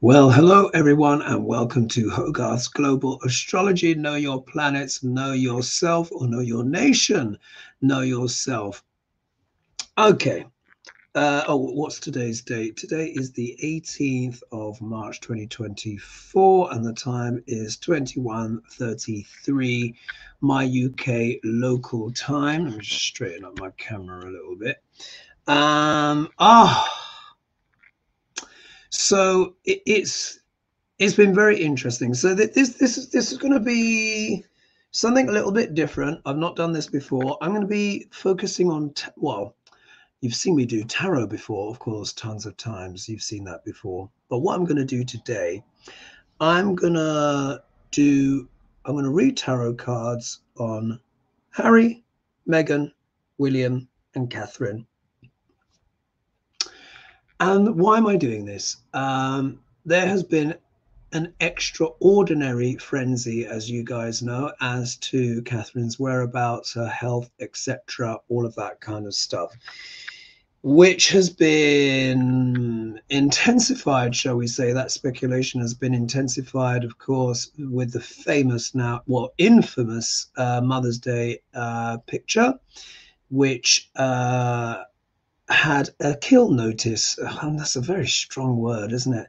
Well, hello everyone, and welcome to Hogarth's Global Astrology. Know your planets, know yourself, or know your nation, know yourself. Okay. Uh, oh, what's today's date? Today is the 18th of March 2024, and the time is 21:33, my UK local time. Let me just straighten up my camera a little bit. Um, ah. Oh, so it, it's it's been very interesting. So th- this this is this is going to be something a little bit different. I've not done this before. I'm going to be focusing on t- well, you've seen me do tarot before, of course, tons of times. You've seen that before. But what I'm going to do today, I'm going to do I'm going to read tarot cards on Harry, Meghan, William, and Catherine and why am I doing this? Um, there has been an extraordinary frenzy, as you guys know, as to Catherine's whereabouts, her health, etc., all of that kind of stuff, which has been intensified, shall we say. That speculation has been intensified, of course, with the famous now, well, infamous uh, Mother's Day uh, picture, which uh, had a kill notice. And that's a very strong word, isn't it?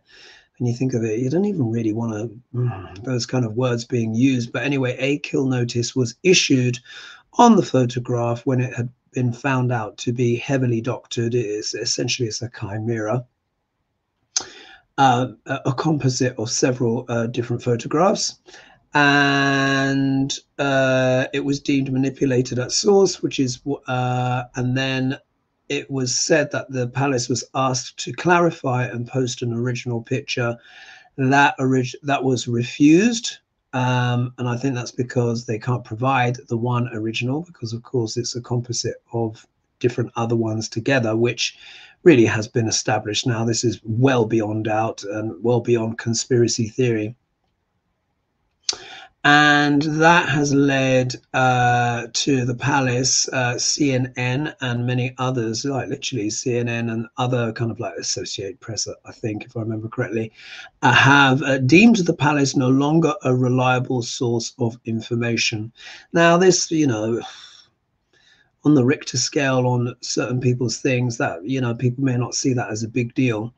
When you think of it, you don't even really want to, mm, those kind of words being used. But anyway, a kill notice was issued on the photograph when it had been found out to be heavily doctored. It is essentially it's a chimera. Uh, a composite of several uh, different photographs and uh, it was deemed manipulated at source, which is, uh, and then it was said that the palace was asked to clarify and post an original picture. That orig- that was refused, um, and I think that's because they can't provide the one original because, of course, it's a composite of different other ones together, which really has been established now. This is well beyond doubt and well beyond conspiracy theory and that has led uh, to the palace, uh, CNN, and many others, like literally CNN and other kind of like Associated Press, I think, if I remember correctly, uh, have uh, deemed the palace no longer a reliable source of information. Now, this, you know, on the Richter scale, on certain people's things, that you know, people may not see that as a big deal.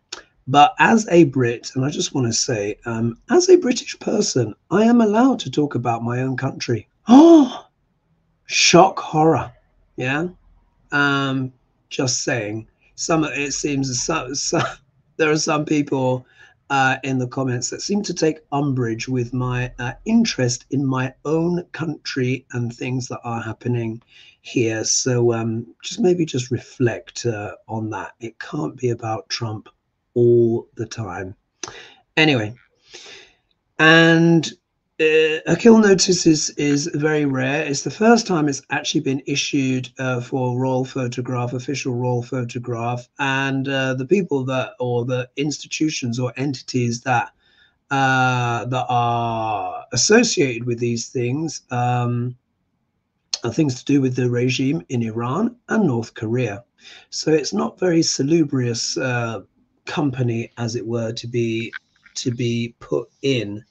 But as a Brit, and I just want to say, um, as a British person, I am allowed to talk about my own country. Oh, shock horror. Yeah. Um, just saying. Some it seems some, some, there are some people uh, in the comments that seem to take umbrage with my uh, interest in my own country and things that are happening here. So um, just maybe just reflect uh, on that. It can't be about Trump all the time. Anyway, and uh, a kill notice is, is very rare. It's the first time it's actually been issued uh, for royal photograph, official royal photograph, and uh, the people that or the institutions or entities that uh, that are associated with these things um, are things to do with the regime in Iran and North Korea. So it's not very salubrious uh, company, as it were, to be to be put in.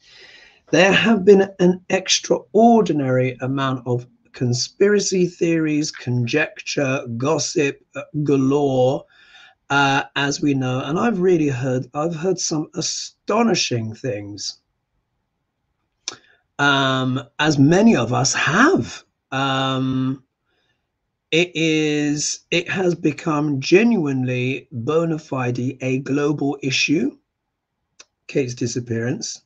There have been an extraordinary amount of conspiracy theories, conjecture, gossip uh, galore, uh, as we know, and I've really heard I've heard some astonishing things, um, as many of us have. Um, it is it has become genuinely bona fide a global issue. Kate's disappearance.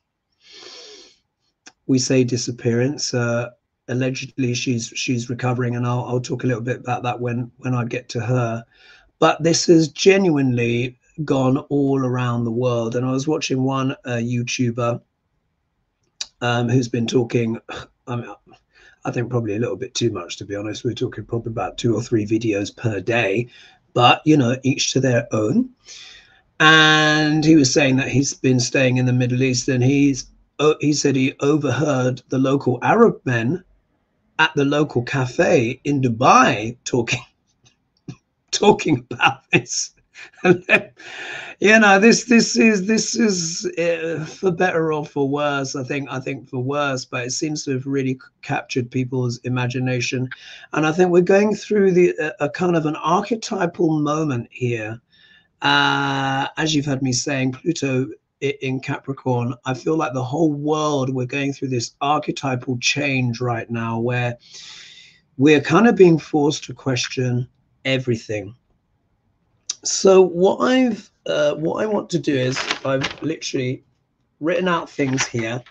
We say disappearance uh, allegedly she's she's recovering and I'll, I'll talk a little bit about that when when i get to her. But this has genuinely gone all around the world and i was watching one uh, youtuber um, who's been talking I mean, I think probably a little bit too much, to be honest. We're talking probably about two or three videos per day, but you know, each to their own. And he was saying that he's been staying in the Middle East and he's oh, he said he overheard the local Arab men at the local cafe in Dubai talking talking about this. You know this this is this is uh, for better or for worse i think i think for worse but it seems to have really captured people's imagination. And i think we're going through the a, a kind of an archetypal moment here. Uh, as you've heard me saying pluto in capricorn i feel like the whole world we're going through this archetypal change right now where we're kind of being forced to question everything so what I've uh, what I want to do is I've literally written out things here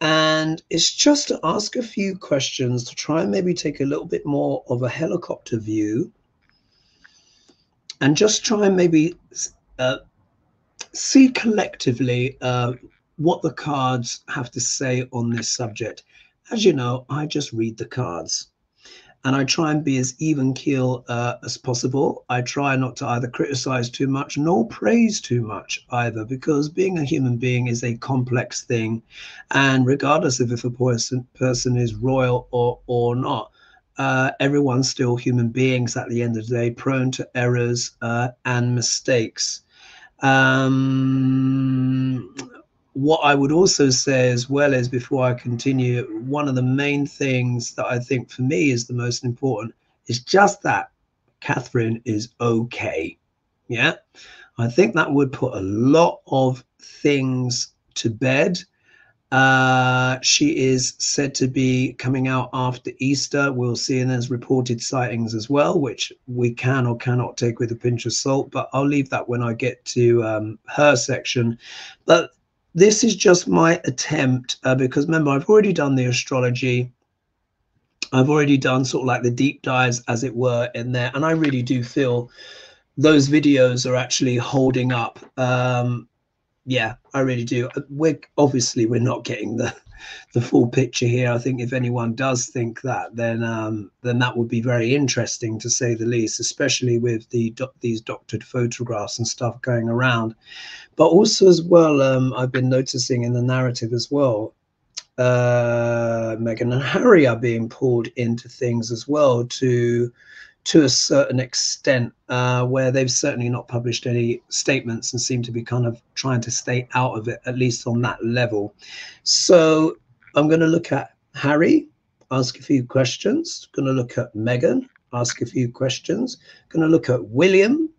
and it's just to ask a few questions to try and maybe take a little bit more of a helicopter view and just try and maybe uh, see collectively uh, what the cards have to say on this subject. As you know, I just read the cards and I try and be as even keel uh, as possible. I try not to either criticize too much nor praise too much either, because being a human being is a complex thing, and regardless of if a person person is royal or or not. Uh, everyone's still human beings at the end of the day, prone to errors uh, and mistakes. Um, what I would also say as well is before I continue, one of the main things that I think for me is the most important is just that Catherine is okay. Yeah. I think that would put a lot of things to bed. Uh, she is said to be coming out after Easter. We'll see, and there's reported sightings as well, which we can or cannot take with a pinch of salt. But I'll leave that when I get to um, her section. But this is just my attempt uh, because remember I've already done the astrology. I've already done sort of like the deep dives, as it were, in there, and I really do feel those videos are actually holding up. Um, yeah, I really do. We're obviously we're not getting the the full picture here. I think if anyone does think that, then um, then that would be very interesting to say the least, especially with the do these doctored photographs and stuff going around. But also as well, um, I've been noticing in the narrative as well, uh, Meghan and Harry are being pulled into things as well to to a certain extent, uh, where they've certainly not published any statements and seem to be kind of trying to stay out of it, at least on that level. So I'm going to look at Harry, ask a few questions. Going to look at Meghan, ask a few questions. Going to look at William,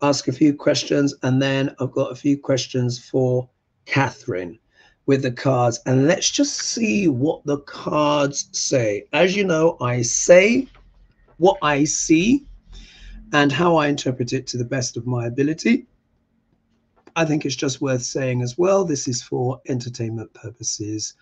ask a few questions, and then I've got a few questions for Catherine with the cards. And let's just see what the cards say. As you know, I say what I see and how I interpret it to the best of my ability. I think it's just worth saying as well, this is for entertainment purposes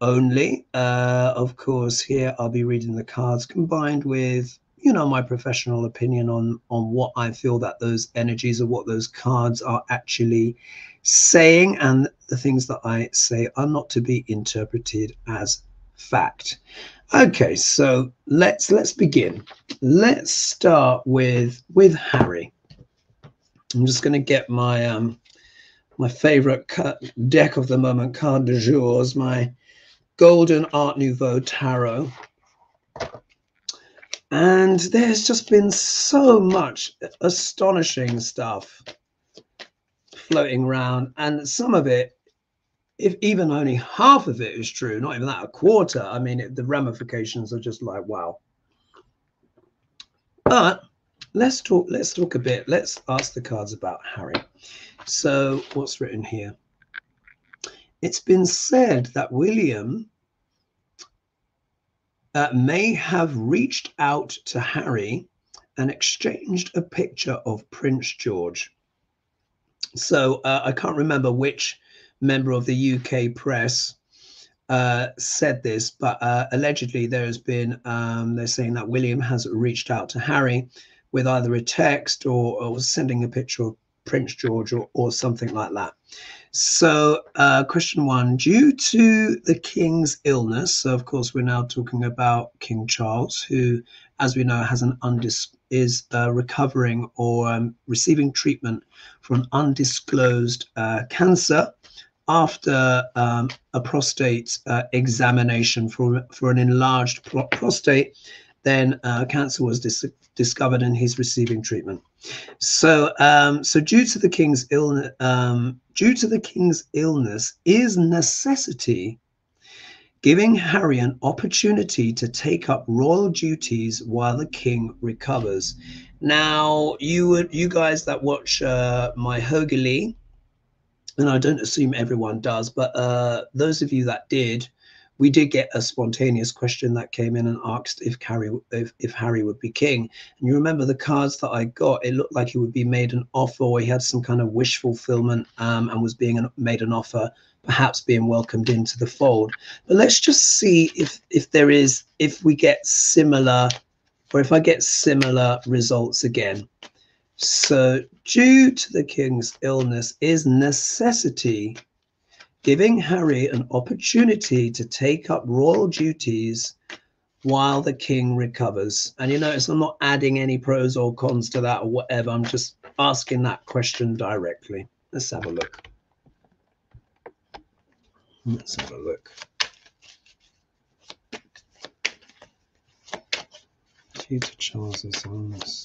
only. Uh, of course, here I'll be reading the cards combined with, you know, my professional opinion on on what I feel that those energies or what those cards are actually saying, and the things that I say are not to be interpreted as fact. Okay, so let's let's begin. Let's start with with Harry. I'm just going to get my um my favorite deck of the moment, card de jours, my Golden Art Nouveau Tarot. And there's just been so much astonishing stuff floating around, and some of it if even only half of it is true, not even that, a quarter, I mean, it, the ramifications are just like, wow. But let's talk, let's talk a bit, let's ask the cards about Harry. So what's written here? It's been said that William uh, may have reached out to Harry and exchanged a picture of Prince George. So uh, I can't remember which member of the UK press uh, said this, but uh, allegedly there has been, um, they're saying that William has reached out to Harry with either a text or, or sending a picture of Prince George or, or something like that. So, uh, question one due to the king's illness, so of course, we're now talking about King Charles, who, as we know, has an undis- is uh, recovering or um, receiving treatment for an undisclosed uh, cancer after um, a prostate uh, examination for, for an enlarged prostate, then uh, cancer was dis discovered and he's receiving treatment. So, um, so due to the king's illness, um, due to the king's illness, is necessity giving Harry an opportunity to take up royal duties while the king recovers. Now, you would, you guys that watch uh, my Hoagie, and I don't assume everyone does, but uh, those of you that did, we did get a spontaneous question that came in and asked if Harry if, if Harry would be king. And you remember the cards that I got? It looked like he would be made an offer, or he had some kind of wish fulfillment, um, and was being an, made an offer, perhaps being welcomed into the fold. But let's just see if if there is if we get similar, or if I get similar results again. So, due to the king's illness, is necessity giving Harry an opportunity to take up royal duties while the king recovers. And you notice I'm not adding any pros or cons to that or whatever. I'm just asking that question directly. Let's have a look. Let's have a look. Due to Charles's illness,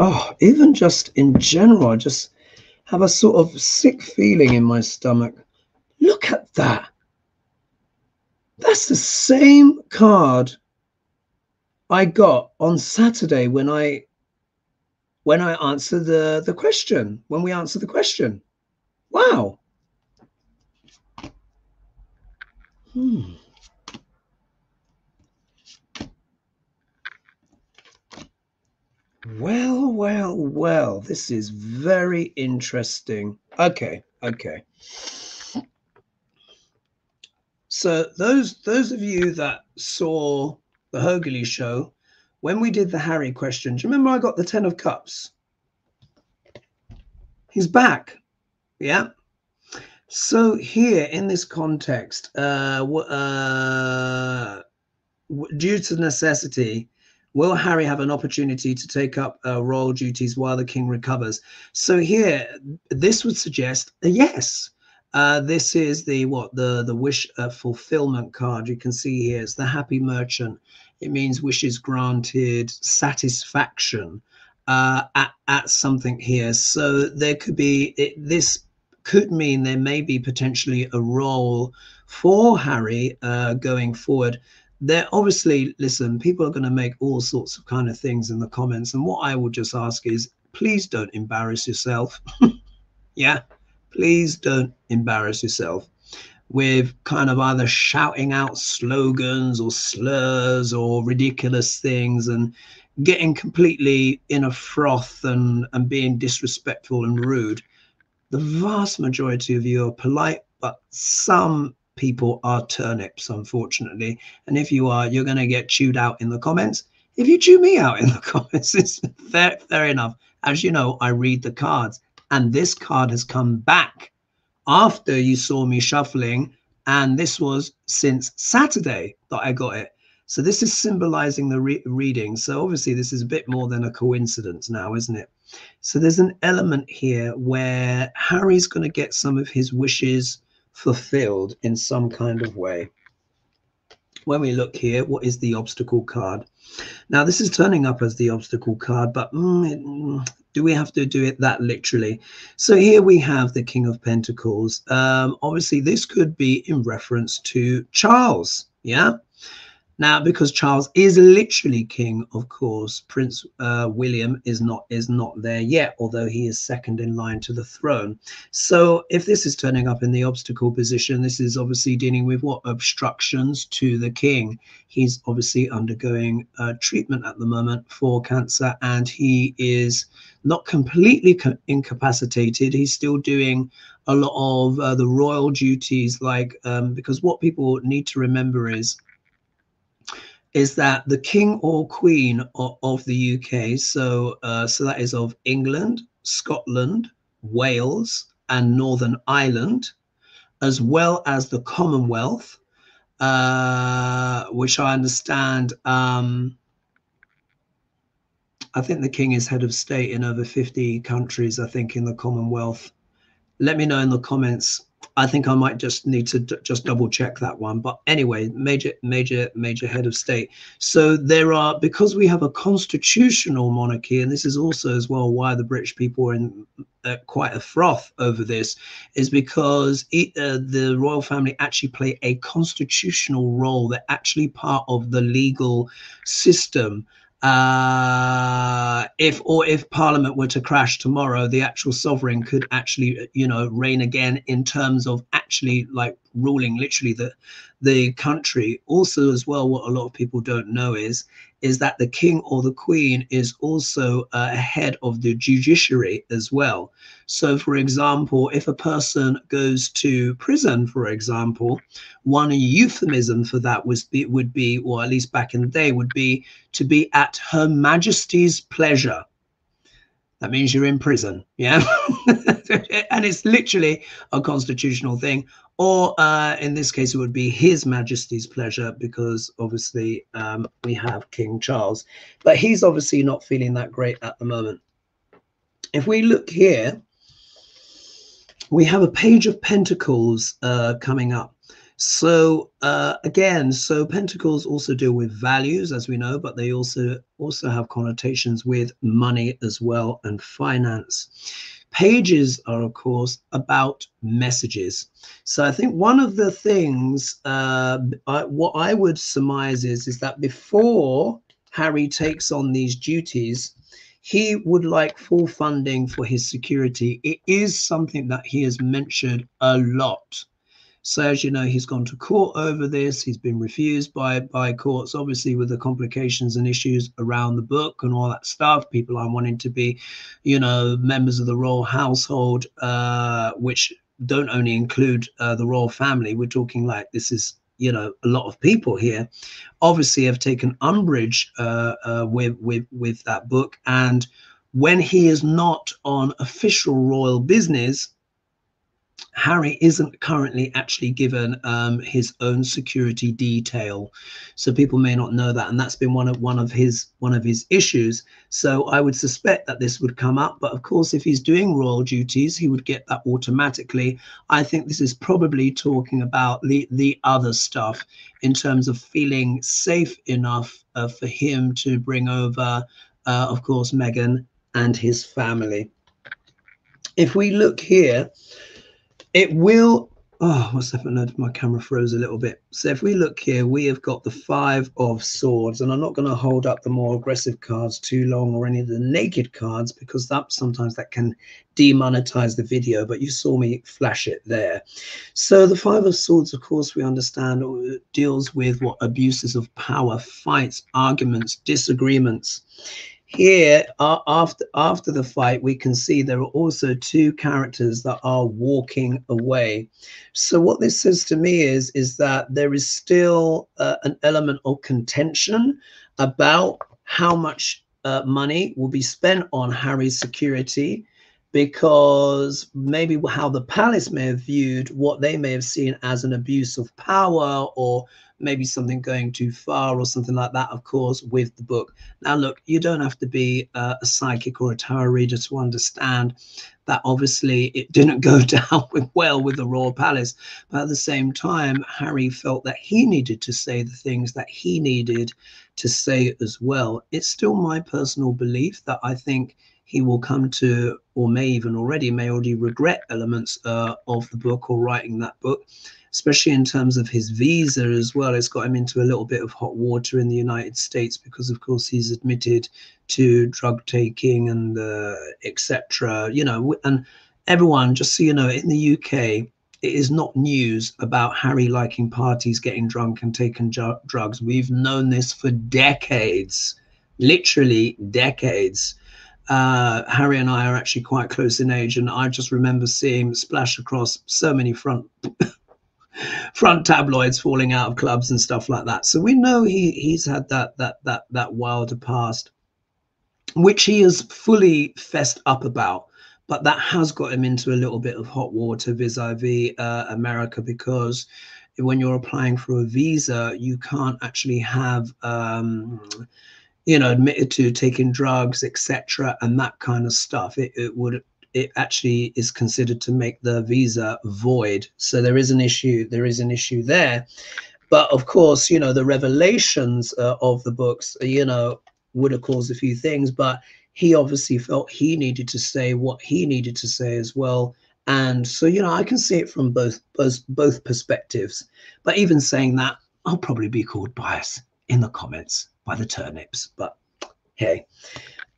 Oh, even just in general, I just have a sort of sick feeling in my stomach. Look at that. That's the same card I got on Saturday when I when I answered the the question, when we answered the question. Wow. Hmm. Well, well, well, this is very interesting. Okay, okay. So those those of you that saw the Hoagie show, when we did the Harry question, do you remember I got the Ten of Cups? He's back. Yeah. So here in this context, uh, uh, due to necessity, will Harry have an opportunity to take up uh, royal duties while the king recovers? So here, this would suggest a yes. Uh, this is the what the the wish uh, fulfillment card. You can see here it's the happy merchant. It means wishes granted, satisfaction uh, at at something here. So there could be it, this could mean there may be potentially a role for Harry uh, going forward. There obviously listen. People are going to make all sorts of kind of things in the comments, and what I would just ask is, please don't embarrass yourself. yeah please don't embarrass yourself with kind of either shouting out slogans or slurs or ridiculous things and getting completely in a froth and, and being disrespectful and rude. The vast majority of you are polite, but some people are turnips, unfortunately. And if you are, you're going to get chewed out in the comments. If you chew me out in the comments, it's fair, fair enough. As you know, I read the cards and this card has come back after you saw me shuffling. And this was since Saturday that I got it. So this is symbolizing the re reading. So obviously this is a bit more than a coincidence now, isn't it? So there's an element here where Harry's going to get some of his wishes fulfilled in some kind of way. When we look here, what is the obstacle card? Now this is turning up as the obstacle card, but mm, it, mm, do we have to do it that literally? So here we have the King of Pentacles. Um, obviously, this could be in reference to Charles. Yeah. Now, because Charles is literally king, of course, Prince uh, William is not is not there yet, although he is second in line to the throne. So, if this is turning up in the obstacle position, this is obviously dealing with what obstructions to the king. He's obviously undergoing uh, treatment at the moment for cancer, and he is not completely incapacitated. He's still doing a lot of uh, the royal duties, like um, because what people need to remember is is that the king or queen of, of the UK, so uh, so that is of England, Scotland, Wales, and Northern Ireland, as well as the Commonwealth, uh, which I understand. Um, I think the king is head of state in over 50 countries, I think, in the Commonwealth. Let me know in the comments I think I might just need to just double check that one. But anyway, major, major, major head of state. So there are, because we have a constitutional monarchy, and this is also as well why the British people are in uh, quite a froth over this, is because it, uh, the royal family actually play a constitutional role. They're actually part of the legal system uh, if or if Parliament were to crash tomorrow, the actual sovereign could actually, you know, reign again in terms of actually like ruling literally the the country. Also, as well, what a lot of people don't know is is that the king or the queen is also uh, head of the judiciary as well. So, for example, if a person goes to prison, for example, one euphemism for that was be, would be, or at least back in the day, would be to be at Her Majesty's pleasure. That means you're in prison, yeah. and it's literally a constitutional thing or uh, in this case, it would be His Majesty's pleasure because obviously um, we have King Charles, but he's obviously not feeling that great at the moment. If we look here, we have a page of pentacles uh, coming up. So uh, again, so pentacles also deal with values, as we know, but they also also have connotations with money as well and finance. Pages are, of course, about messages. So I think one of the things, uh, I, what I would surmise is, is that before Harry takes on these duties, he would like full funding for his security. It is something that he has mentioned a lot so as you know, he's gone to court over this. He's been refused by by courts, obviously with the complications and issues around the book and all that stuff. People are wanting to be, you know, members of the royal household, uh, which don't only include uh, the royal family. We're talking like this is you know a lot of people here obviously have taken umbrage uh, uh, with with with that book and when he is not on official royal business Harry isn't currently actually given um, his own security detail, so people may not know that, and that's been one of one of his one of his issues. So I would suspect that this would come up, but of course, if he's doing royal duties, he would get that automatically. I think this is probably talking about the the other stuff in terms of feeling safe enough uh, for him to bring over, uh, of course, Meghan and his family. If we look here it will oh what's happened? My camera froze a little bit. So if we look here we have got the five of swords and i'm not going to hold up the more aggressive cards too long or any of the naked cards because that sometimes that can demonetize the video but you saw me flash it there. So the five of swords of course we understand uh, deals with what abuses of power fights arguments disagreements here uh, after after the fight we can see there are also two characters that are walking away. So what this says to me is is that there is still uh, an element of contention about how much uh, money will be spent on harry's security because maybe how the palace may have viewed what they may have seen as an abuse of power or maybe something going too far or something like that, of course, with the book. Now, look, you don't have to be uh, a psychic or a tarot reader to understand that obviously it didn't go down with, well with the royal palace. But at the same time, Harry felt that he needed to say the things that he needed to say as well. It's still my personal belief that I think he will come to, or may even already, may already regret elements uh, of the book or writing that book especially in terms of his visa as well. It's got him into a little bit of hot water in the United States because, of course, he's admitted to drug taking and uh, etc. You know, and everyone, just so you know, in the UK, it is not news about Harry liking parties, getting drunk, and taking ju- drugs. We've known this for decades, literally decades. Uh, Harry and I are actually quite close in age, and I just remember seeing splash across so many front front tabloids falling out of clubs and stuff like that. So we know he he's had that that that that wilder past, which he is fully fessed up about. But that has got him into a little bit of hot water vis-a-vis uh, America because when you're applying for a visa, you can't actually have um, you know admitted to taking drugs, etc., and that kind of stuff. It, it would it actually is considered to make the visa void. So there is an issue. There is an issue there. But of course, you know, the revelations uh, of the books, you know, would have caused a few things. But he obviously felt he needed to say what he needed to say as well. And so, you know, I can see it from both both both perspectives. But even saying that, I'll probably be called bias in the comments by the turnips. But hey.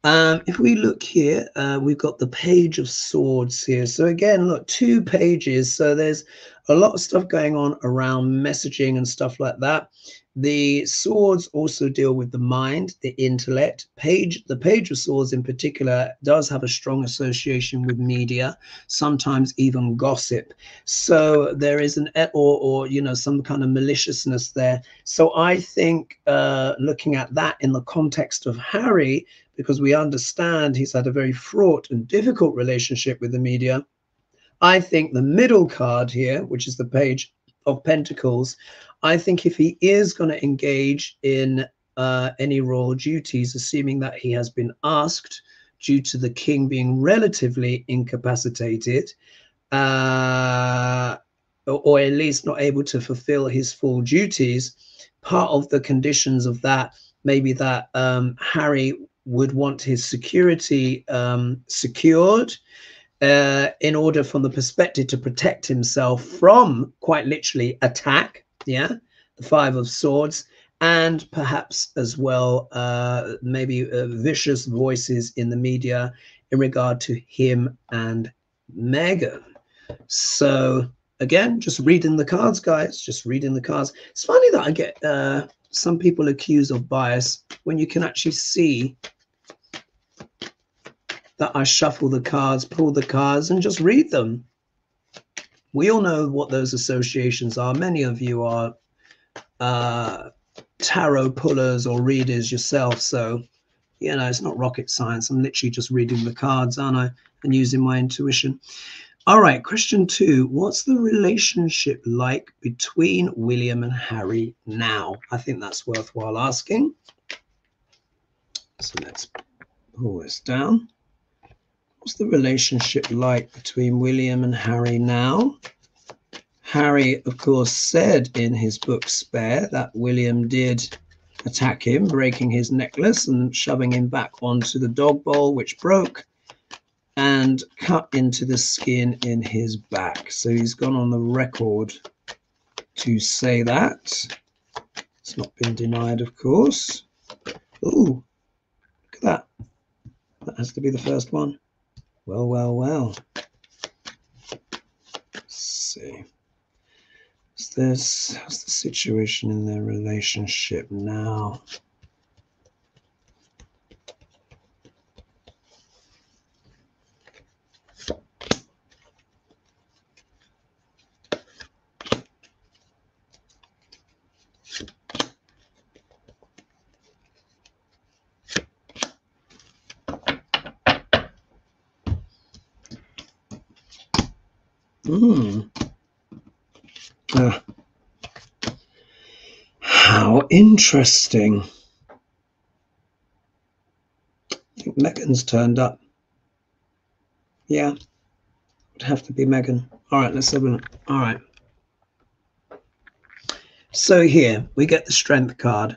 Um, if we look here, uh, we've got the page of swords here. So again, look, two pages. So there's a lot of stuff going on around messaging and stuff like that. The swords also deal with the mind, the intellect. Page, the page of swords in particular does have a strong association with media, sometimes even gossip. So there is an or or you know some kind of maliciousness there. So I think uh, looking at that in the context of Harry, because we understand he's had a very fraught and difficult relationship with the media. I think the middle card here, which is the page of Pentacles, I think if he is going to engage in uh, any royal duties, assuming that he has been asked due to the king being relatively incapacitated, uh, or, or at least not able to fulfill his full duties, part of the conditions of that maybe that um, Harry would want his security um, secured uh, in order from the perspective to protect himself from quite literally attack yeah the five of swords and perhaps as well uh, maybe uh, vicious voices in the media in regard to him and Meghan. So again, just reading the cards, guys. Just reading the cards. It's funny that I get uh, some people accused of bias when you can actually see that I shuffle the cards, pull the cards, and just read them. We all know what those associations are. Many of you are uh, tarot pullers or readers yourself. So, you know, it's not rocket science. I'm literally just reading the cards, aren't I? And using my intuition. All right, question two. What's the relationship like between William and Harry now? I think that's worthwhile asking. So let's pull this down. What's the relationship like between William and Harry now? Harry, of course, said in his book Spare that William did attack him, breaking his necklace and shoving him back onto the dog bowl, which broke and cut into the skin in his back. So he's gone on the record to say that. It's not been denied, of course. Oh, look at that. That has to be the first one. Well, well, well. Let's see. What's this? What's the situation in their relationship now? Hmm. Uh, how interesting. I think Meghan's turned up. Yeah, would have to be Meghan. All right, let's have a look. All right. So here we get the strength card.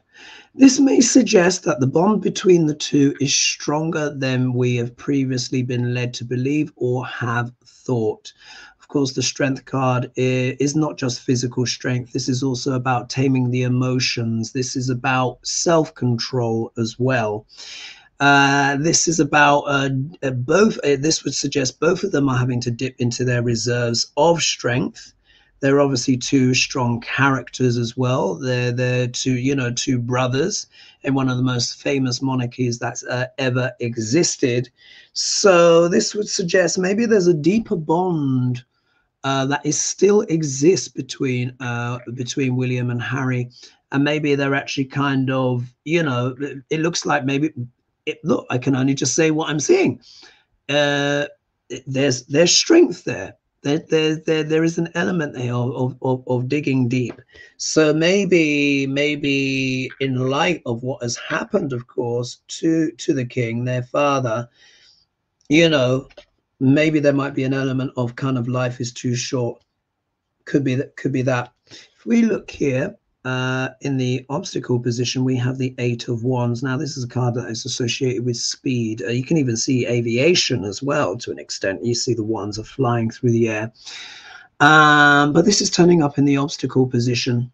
This may suggest that the bond between the two is stronger than we have previously been led to believe or have thought course, the strength card is not just physical strength. This is also about taming the emotions. This is about self control as well. Uh, this is about uh, uh, both. Uh, this would suggest both of them are having to dip into their reserves of strength. They're obviously two strong characters as well. They're they're two you know two brothers in one of the most famous monarchies that's uh, ever existed. So this would suggest maybe there's a deeper bond uh, that is still exists between uh, between William and Harry, and maybe they're actually kind of you know it looks like maybe it, look I can only just say what I'm seeing. Uh, there's there's strength there. There, there, there, there is an element there of, of, of digging deep. So maybe, maybe in light of what has happened, of course, to to the king, their father, you know, maybe there might be an element of kind of life is too short. Could be that. Could be that. If we look here uh, in the obstacle position, we have the Eight of Wands. Now, this is a card that is associated with speed. Uh, you can even see aviation as well to an extent. You see the wands are flying through the air. Um, but this is turning up in the obstacle position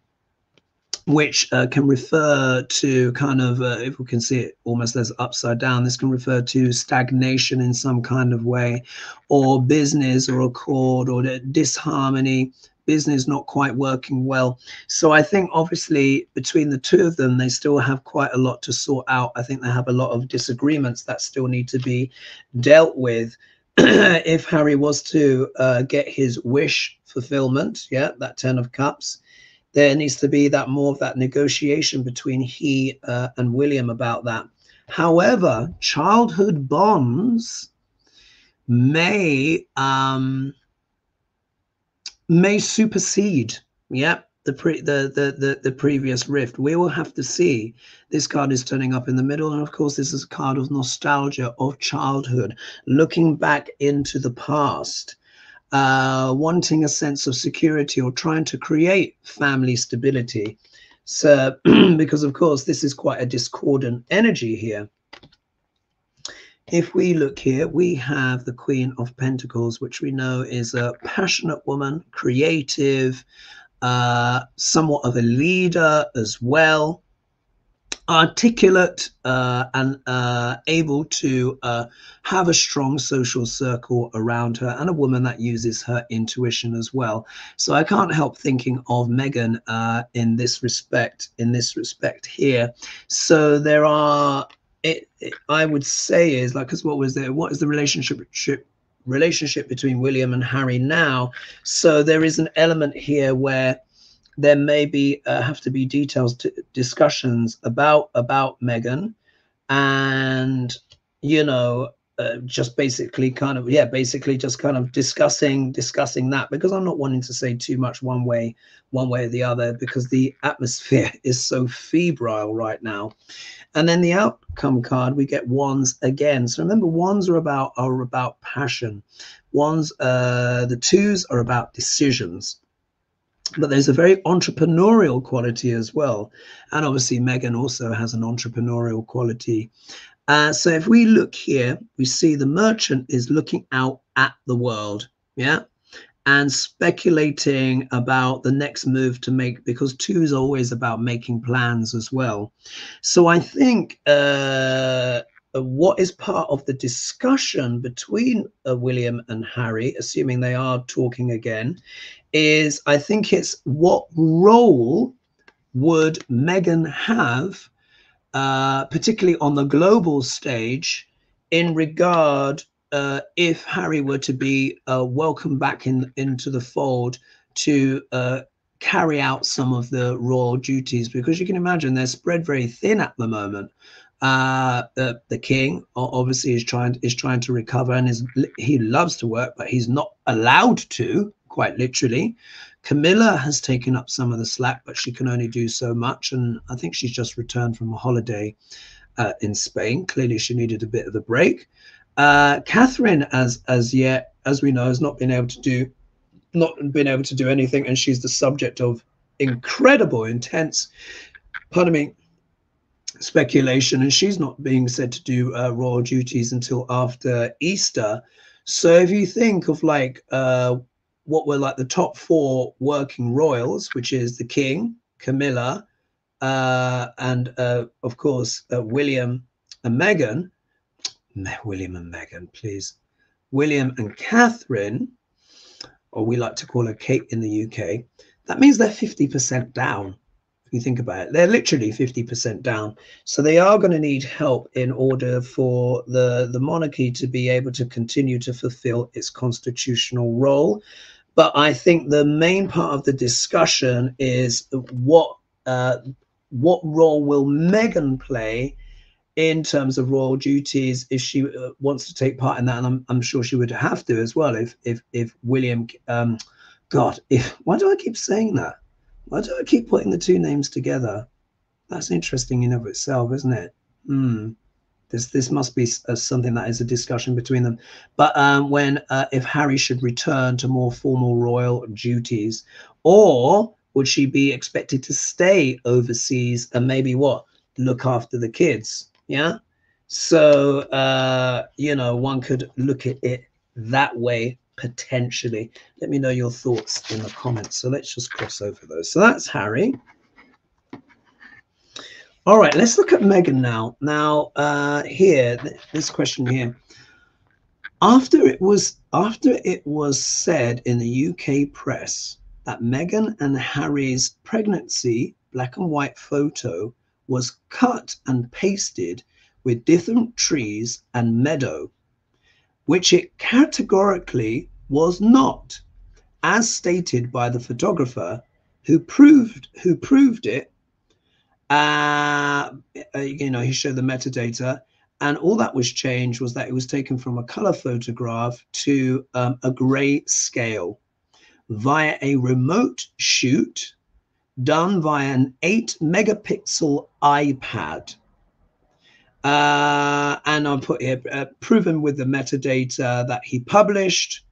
which uh, can refer to kind of, uh, if we can see it almost as upside down, this can refer to stagnation in some kind of way, or business or accord or disharmony, business not quite working well. So I think obviously between the two of them, they still have quite a lot to sort out. I think they have a lot of disagreements that still need to be dealt with. if Harry was to uh, get his wish fulfillment, yeah, that Ten of Cups, there needs to be that more of that negotiation between he uh, and William about that. However, childhood bonds may um, may supersede, yeah, the pre the, the the the previous rift. We will have to see. This card is turning up in the middle, and of course, this is a card of nostalgia of childhood, looking back into the past uh, wanting a sense of security or trying to create family stability. So, because of course, this is quite a discordant energy here. If we look here, we have the Queen of Pentacles, which we know is a passionate woman, creative, uh, somewhat of a leader as well articulate uh, and uh, able to uh, have a strong social circle around her and a woman that uses her intuition as well. So i can't help thinking of Meghan uh, in this respect in this respect here. So there are it, it i would say is like because what was there what is the relationship relationship between william and harry now? So there is an element here where there may be uh, have to be details to discussions about about Meghan, and you know, uh, just basically kind of yeah, basically just kind of discussing discussing that because I'm not wanting to say too much one way one way or the other because the atmosphere is so febrile right now. And then the outcome card, we get wands again. So remember, wands are about are about passion. Wands, uh, the twos are about decisions but there's a very entrepreneurial quality as well. And obviously, Meghan also has an entrepreneurial quality. Uh, so if we look here, we see the merchant is looking out at the world, yeah, and speculating about the next move to make because two is always about making plans as well. So I think uh, what is part of the discussion between uh, William and Harry, assuming they are talking again, is I think it's what role would Meghan have, uh, particularly on the global stage, in regard uh, if Harry were to be uh, welcomed back in into the fold to uh, carry out some of the royal duties, because you can imagine they're spread very thin at the moment. Uh, the, the king obviously is trying is trying to recover and is he loves to work, but he's not allowed to quite literally. Camilla has taken up some of the slack, but she can only do so much. And I think she's just returned from a holiday uh, in Spain. Clearly, she needed a bit of a break. Uh, Catherine, as as yet, as we know, has not been able to do not been able to do anything, and she's the subject of incredible, intense, pardon me, speculation, and she's not being said to do uh, royal duties until after Easter. So if you think of like uh, what were like the top four working royals, which is the king, Camilla, uh, and uh, of course uh, William and Meghan. William and Meghan, please. William and Catherine, or we like to call her Kate in the UK. That means they're 50% down you think about it. They're literally 50% down. So they are going to need help in order for the, the monarchy to be able to continue to fulfill its constitutional role. but I think the main part of the discussion is what uh, what role will Meghan play in terms of royal duties if she uh, wants to take part in that, and I'm, I'm sure she would have to as well if if if William, um, God, if why do I keep saying that? Why do I keep putting the two names together? That's interesting in of itself, isn't it? Hmm. This this must be uh, something that is a discussion between them. But um, when uh, if Harry should return to more formal royal duties, or would she be expected to stay overseas and maybe what look after the kids? Yeah. So uh, you know, one could look at it that way potentially. Let me know your thoughts in the comments. So let's just cross over those. So that's Harry. All right, let's look at Meghan now. Now, uh, here, this question here. After it was after it was said in the UK press that Meghan and Harry's pregnancy black and white photo was cut and pasted with different trees and meadow, which it categorically was not, as stated by the photographer who proved who proved it uh, uh, you know, he showed the metadata, and all that was changed was that it was taken from a color photograph to um, a gray scale via a remote shoot done via an 8 megapixel iPad. Uh, and I put here, uh, proven with the metadata that he published.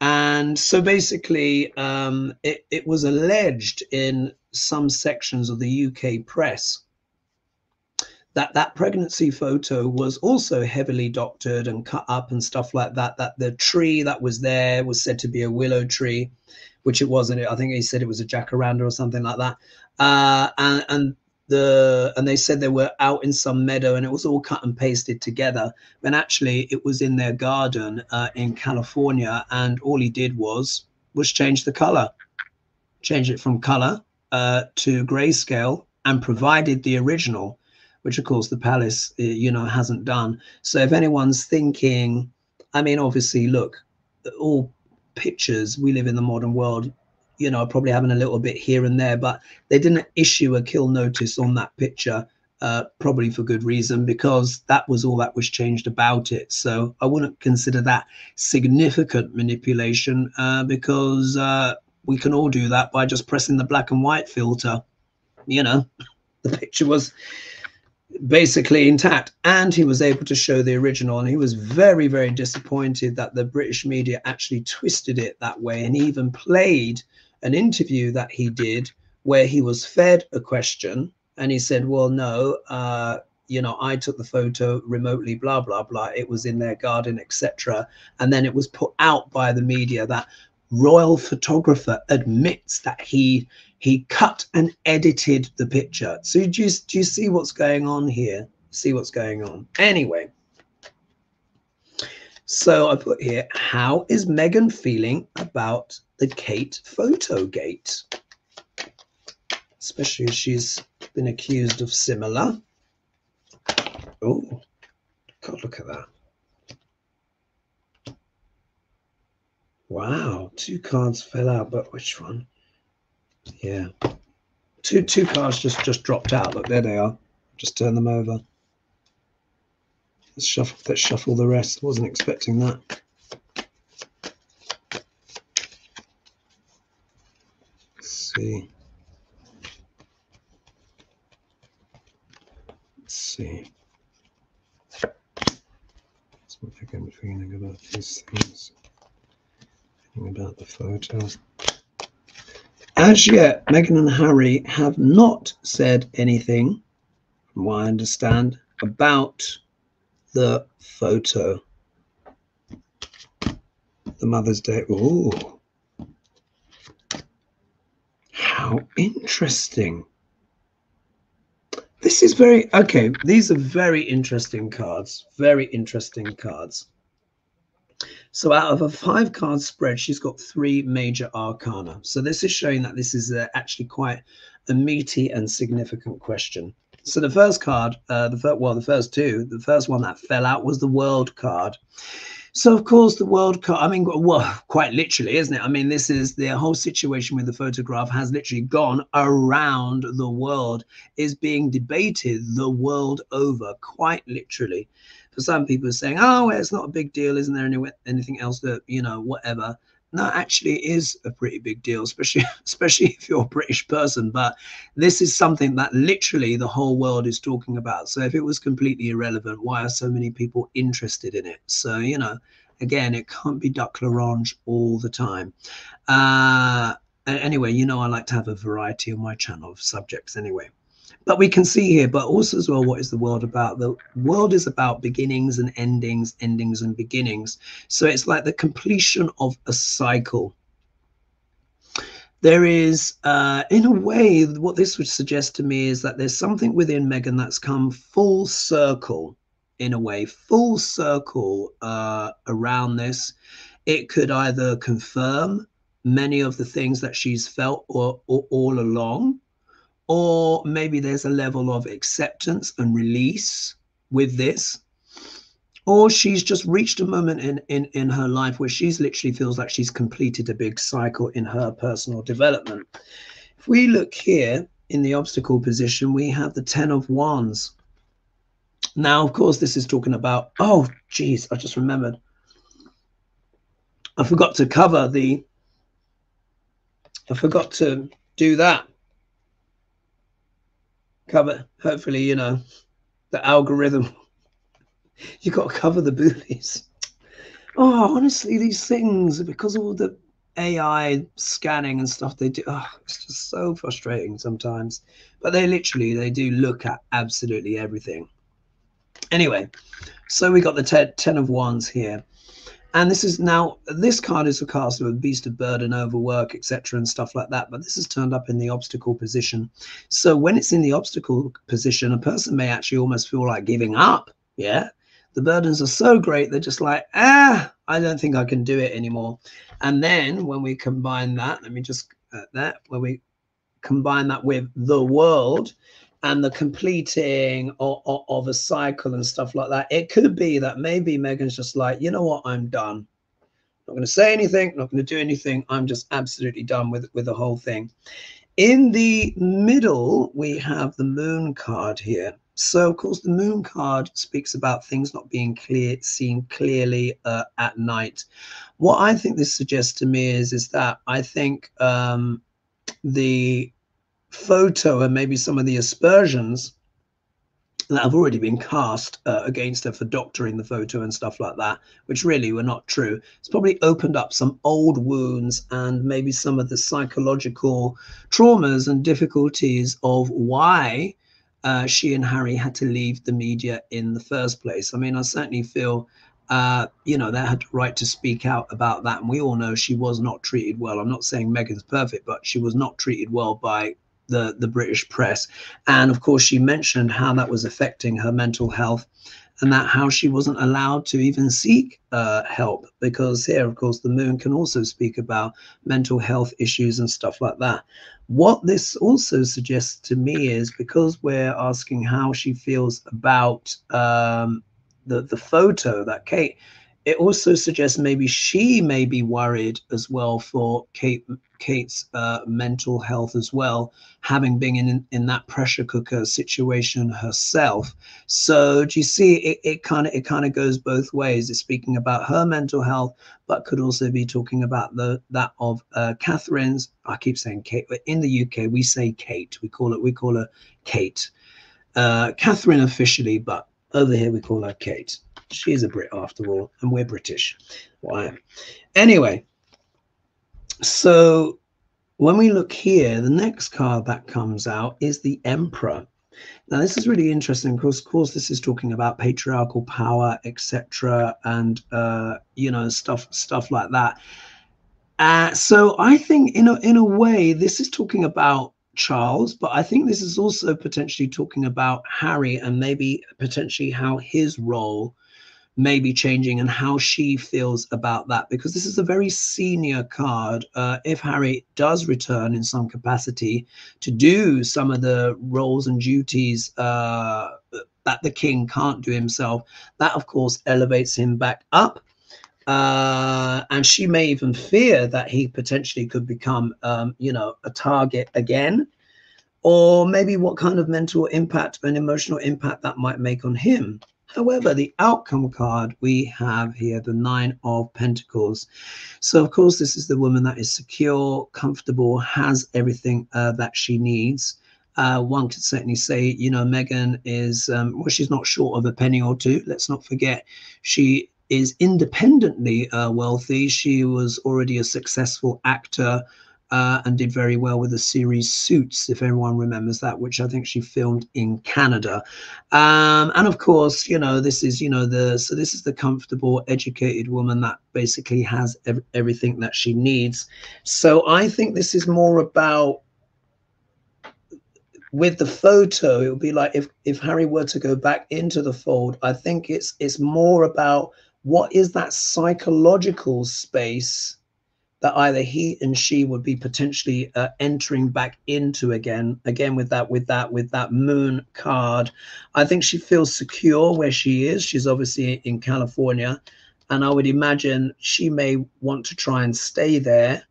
And so basically, um, it, it was alleged in some sections of the UK press that that pregnancy photo was also heavily doctored and cut up and stuff like that that the tree that was there was said to be a willow tree which it wasn't i think he said it was a jacaranda or something like that uh, and, and the and they said they were out in some meadow and it was all cut and pasted together when actually it was in their garden uh, in california and all he did was was change the color change it from color uh, to grayscale and provided the original, which of course the palace, uh, you know, hasn't done. So if anyone's thinking, I mean, obviously, look, all pictures, we live in the modern world, you know, probably having a little bit here and there, but they didn't issue a kill notice on that picture. Uh, probably for good reason because that was all that was changed about it. So I wouldn't consider that significant manipulation uh, because uh, we can all do that by just pressing the black and white filter. You know, the picture was basically intact and he was able to show the original and he was very very disappointed that the british media actually twisted it that way and even played an interview that he did where he was fed a question and he said well no uh, you know i took the photo remotely blah blah blah it was in their garden etc and then it was put out by the media that royal photographer admits that he he cut and edited the picture. So do you, do you see what's going on here? See what's going on. Anyway, so I put here, how is Meghan feeling about the Kate photo gate? Especially as she's been accused of similar. Oh, God, look at that. Wow, two cards fell out, but which one? Yeah, two two cards just just dropped out. Look, there they are. Just turn them over. Let's shuffle. Let's shuffle the rest. Wasn't expecting that. Let's see. Let's see. That's what I'm feeling about these things about the photos. As yet, Meghan and Harry have not said anything, from what I understand, about the photo. The Mother's Day. Ooh. How interesting. This is very, okay, these are very interesting cards. Very interesting cards. So out of a five card spread, she's got three major arcana. So this is showing that this is uh, actually quite a meaty and significant question. So the first card, uh, the first, well, the first two, the first one that fell out was the world card. So of course the World card, I mean, well, quite literally, isn't it? I mean, this is the whole situation with the photograph has literally gone around the world, is being debated the world over, quite literally. For some people, saying, "Oh, well, it's not a big deal. Isn't there any, anything else that you know, whatever." No, actually is a pretty big deal, especially especially if you're a British person. But this is something that literally the whole world is talking about. So if it was completely irrelevant, why are so many people interested in it? So you know, again, it can't be duck l'orange all the time. Uh, anyway, you know, I like to have a variety on my channel of subjects. Anyway but we can see here but also as well what is the world about? The world is about beginnings and endings endings and beginnings. So it's like the completion of a cycle. There is uh, in a way what this would suggest to me is that there's something within Meghan that's come full circle in a way full circle uh, around this. It could either confirm many of the things that she's felt or, or all along or maybe there's a level of acceptance and release with this. Or she's just reached a moment in, in in her life where she's literally feels like she's completed a big cycle in her personal development. If we look here in the obstacle position we have the ten of wands. Now of course this is talking about oh geez i just remembered. I forgot to cover the i forgot to do that cover hopefully you know the algorithm you got to cover the boobies. Oh honestly these things because all the ai scanning and stuff they do oh, it's just so frustrating sometimes. But they literally they do look at absolutely everything. Anyway so we got the ten, 10 of wands here and this is now this card is a cast of a beast of burden overwork etc and stuff like that but this is turned up in the obstacle position. So when it's in the obstacle position a person may actually almost feel like giving up yeah? The burdens are so great they're just like ah i don't think i can do it anymore. And then when we combine that let me just uh, that when we combine that with the world and the completing of, of, of, a cycle and stuff like that. It could be that maybe Meghan's just like, you know what, I'm done. Not going to say anything, not going to do anything. I'm just absolutely done with, with the whole thing. In the middle, we have the moon card here. So, of course, the moon card speaks about things not being clear, seen clearly uh, at night. What I think this suggests to me is, is that I think um, the photo and maybe some of the aspersions that have already been cast uh, against her for doctoring the photo and stuff like that, which really were not true. It's probably opened up some old wounds and maybe some of the psychological traumas and difficulties of why uh, she and Harry had to leave the media in the first place. I mean, I certainly feel. Uh, you know, they had the right to speak out about that. And we all know she was not treated well. I'm not saying Meghan's perfect, but she was not treated well by the, the British press. And of course, she mentioned how that was affecting her mental health and that how she wasn't allowed to even seek uh, help because here, of course, the moon can also speak about mental health issues and stuff like that. What this also suggests to me is because we're asking how she feels about um, the the photo that Kate it also suggests maybe she may be worried as well for Kate Kate's uh, mental health as well, having been in in that pressure cooker situation herself. So do you see it? Kind of it kind of goes both ways. It's speaking about her mental health, but could also be talking about the that of uh, Catherine's. I keep saying Kate, but in the UK we say Kate. We call it we call her Kate. Uh, Catherine officially, but over here we call her Kate. She's a Brit after all, and we're British. Why? Anyway, so when we look here, the next card that comes out is the Emperor. Now, this is really interesting because, of course, this is talking about patriarchal power, etc., and uh, you know stuff stuff like that. Uh, so I think, in a in a way, this is talking about Charles, but I think this is also potentially talking about Harry and maybe potentially how his role may be changing and how she feels about that because this is a very senior card. Uh, if Harry does return in some capacity to do some of the roles and duties uh, that the king can't do himself, that of course elevates him back up. Uh, and she may even fear that he potentially could become, um, you know, a target again, or maybe what kind of mental impact and emotional impact that might make on him. However, the outcome card we have here, the Nine of Pentacles. So, of course, this is the woman that is secure, comfortable, has everything uh, that she needs. Uh, one could certainly say, you know, Meghan is, um, well, she's not short of a penny or two. Let's not forget, she is independently uh, wealthy. She was already a successful actor uh, and did very well with the series Suits, if everyone remembers that, which I think she filmed in Canada. Um, and of course, you know, this is, you know, the so this is the comfortable, educated woman that basically has ev- everything that she needs. So I think this is more about with the photo it would be like if if harry were to go back into the fold i think it's it's more about what is that psychological space that either he and she would be potentially uh, entering back into again again with that with that with that moon card. I think she feels secure where she is. She's obviously in california. And i would imagine she may want to try and stay there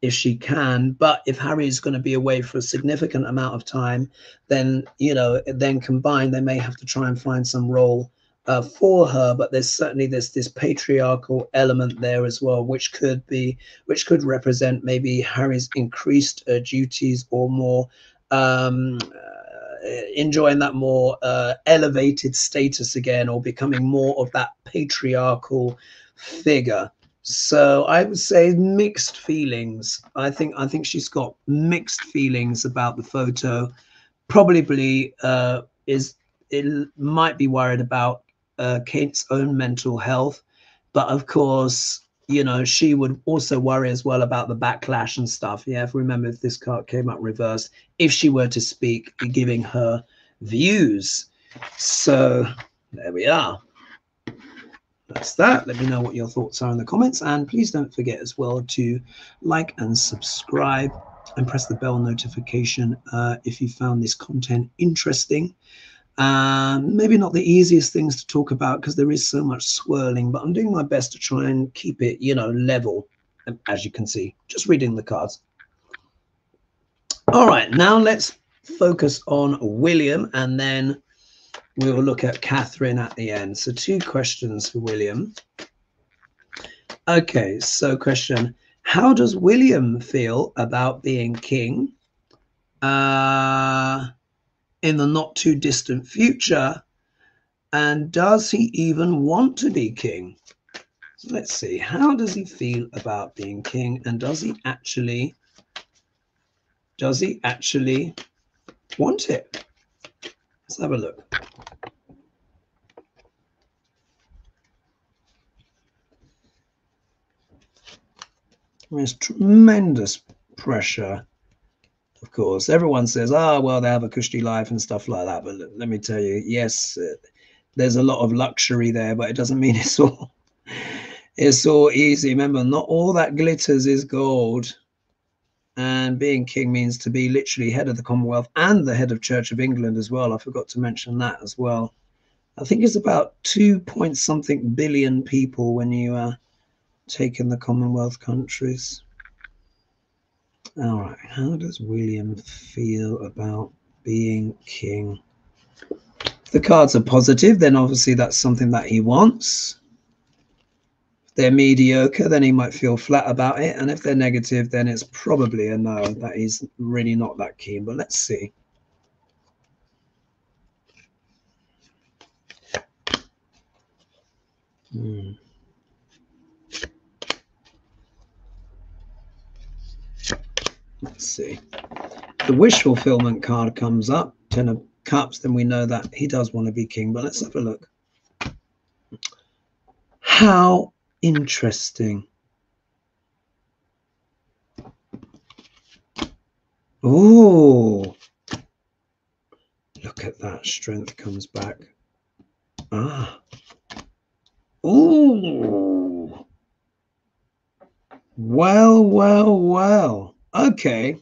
if she can. But if Harry is going to be away for a significant amount of time, then you know, then combined, they may have to try and find some role uh, for her. But there's certainly this this patriarchal element there as well, which could be which could represent maybe Harry's increased uh, duties or more. Um, uh, enjoying that more uh, elevated status again or becoming more of that patriarchal figure so I would say mixed feelings. I think I think she's got mixed feelings about the photo. Probably uh, is it might be worried about uh, Kate's own mental health, but of course, you know, she would also worry as well about the backlash and stuff. Yeah, if we remember if this card came up reversed, if she were to speak, giving her views. So there we are that's that. Let me know what your thoughts are in the comments. And please don't forget as well to like and subscribe and press the bell notification uh, if you found this content interesting. Um, maybe not the easiest things to talk about because there is so much swirling, but I'm doing my best to try and keep it, you know, level, as you can see, just reading the cards. All right, now let's focus on William and then we will look at Catherine at the end. So two questions for William. Okay, so question, how does William feel about being king uh, in the not too distant future? And does he even want to be king? So let's see, how does he feel about being king? And does he actually, does he actually want it? Let's have a look. There's tremendous pressure. Of course, everyone says, "Ah, oh, well, they have a cushy life and stuff like that." But let me tell you, yes, uh, there's a lot of luxury there, but it doesn't mean it's all it's all easy. Remember, not all that glitters is gold. And being king means to be literally head of the Commonwealth and the head of Church of England as well. I forgot to mention that as well. I think it's about two point something billion people when you uh, taken the Commonwealth countries. All right, how does William feel about being king? The cards are positive, then obviously that's something that he wants. If they're mediocre, then he might feel flat about it. And if they're negative, then it's probably a no, that he's really not that keen. But let's see. Hmm. Let's see. The wish fulfillment card comes up, Ten of Cups, then we know that he does want to be king. But let's have a look. How interesting. Oh, look at that. Strength comes back. Ah. Oh. Well, well, well. Okay.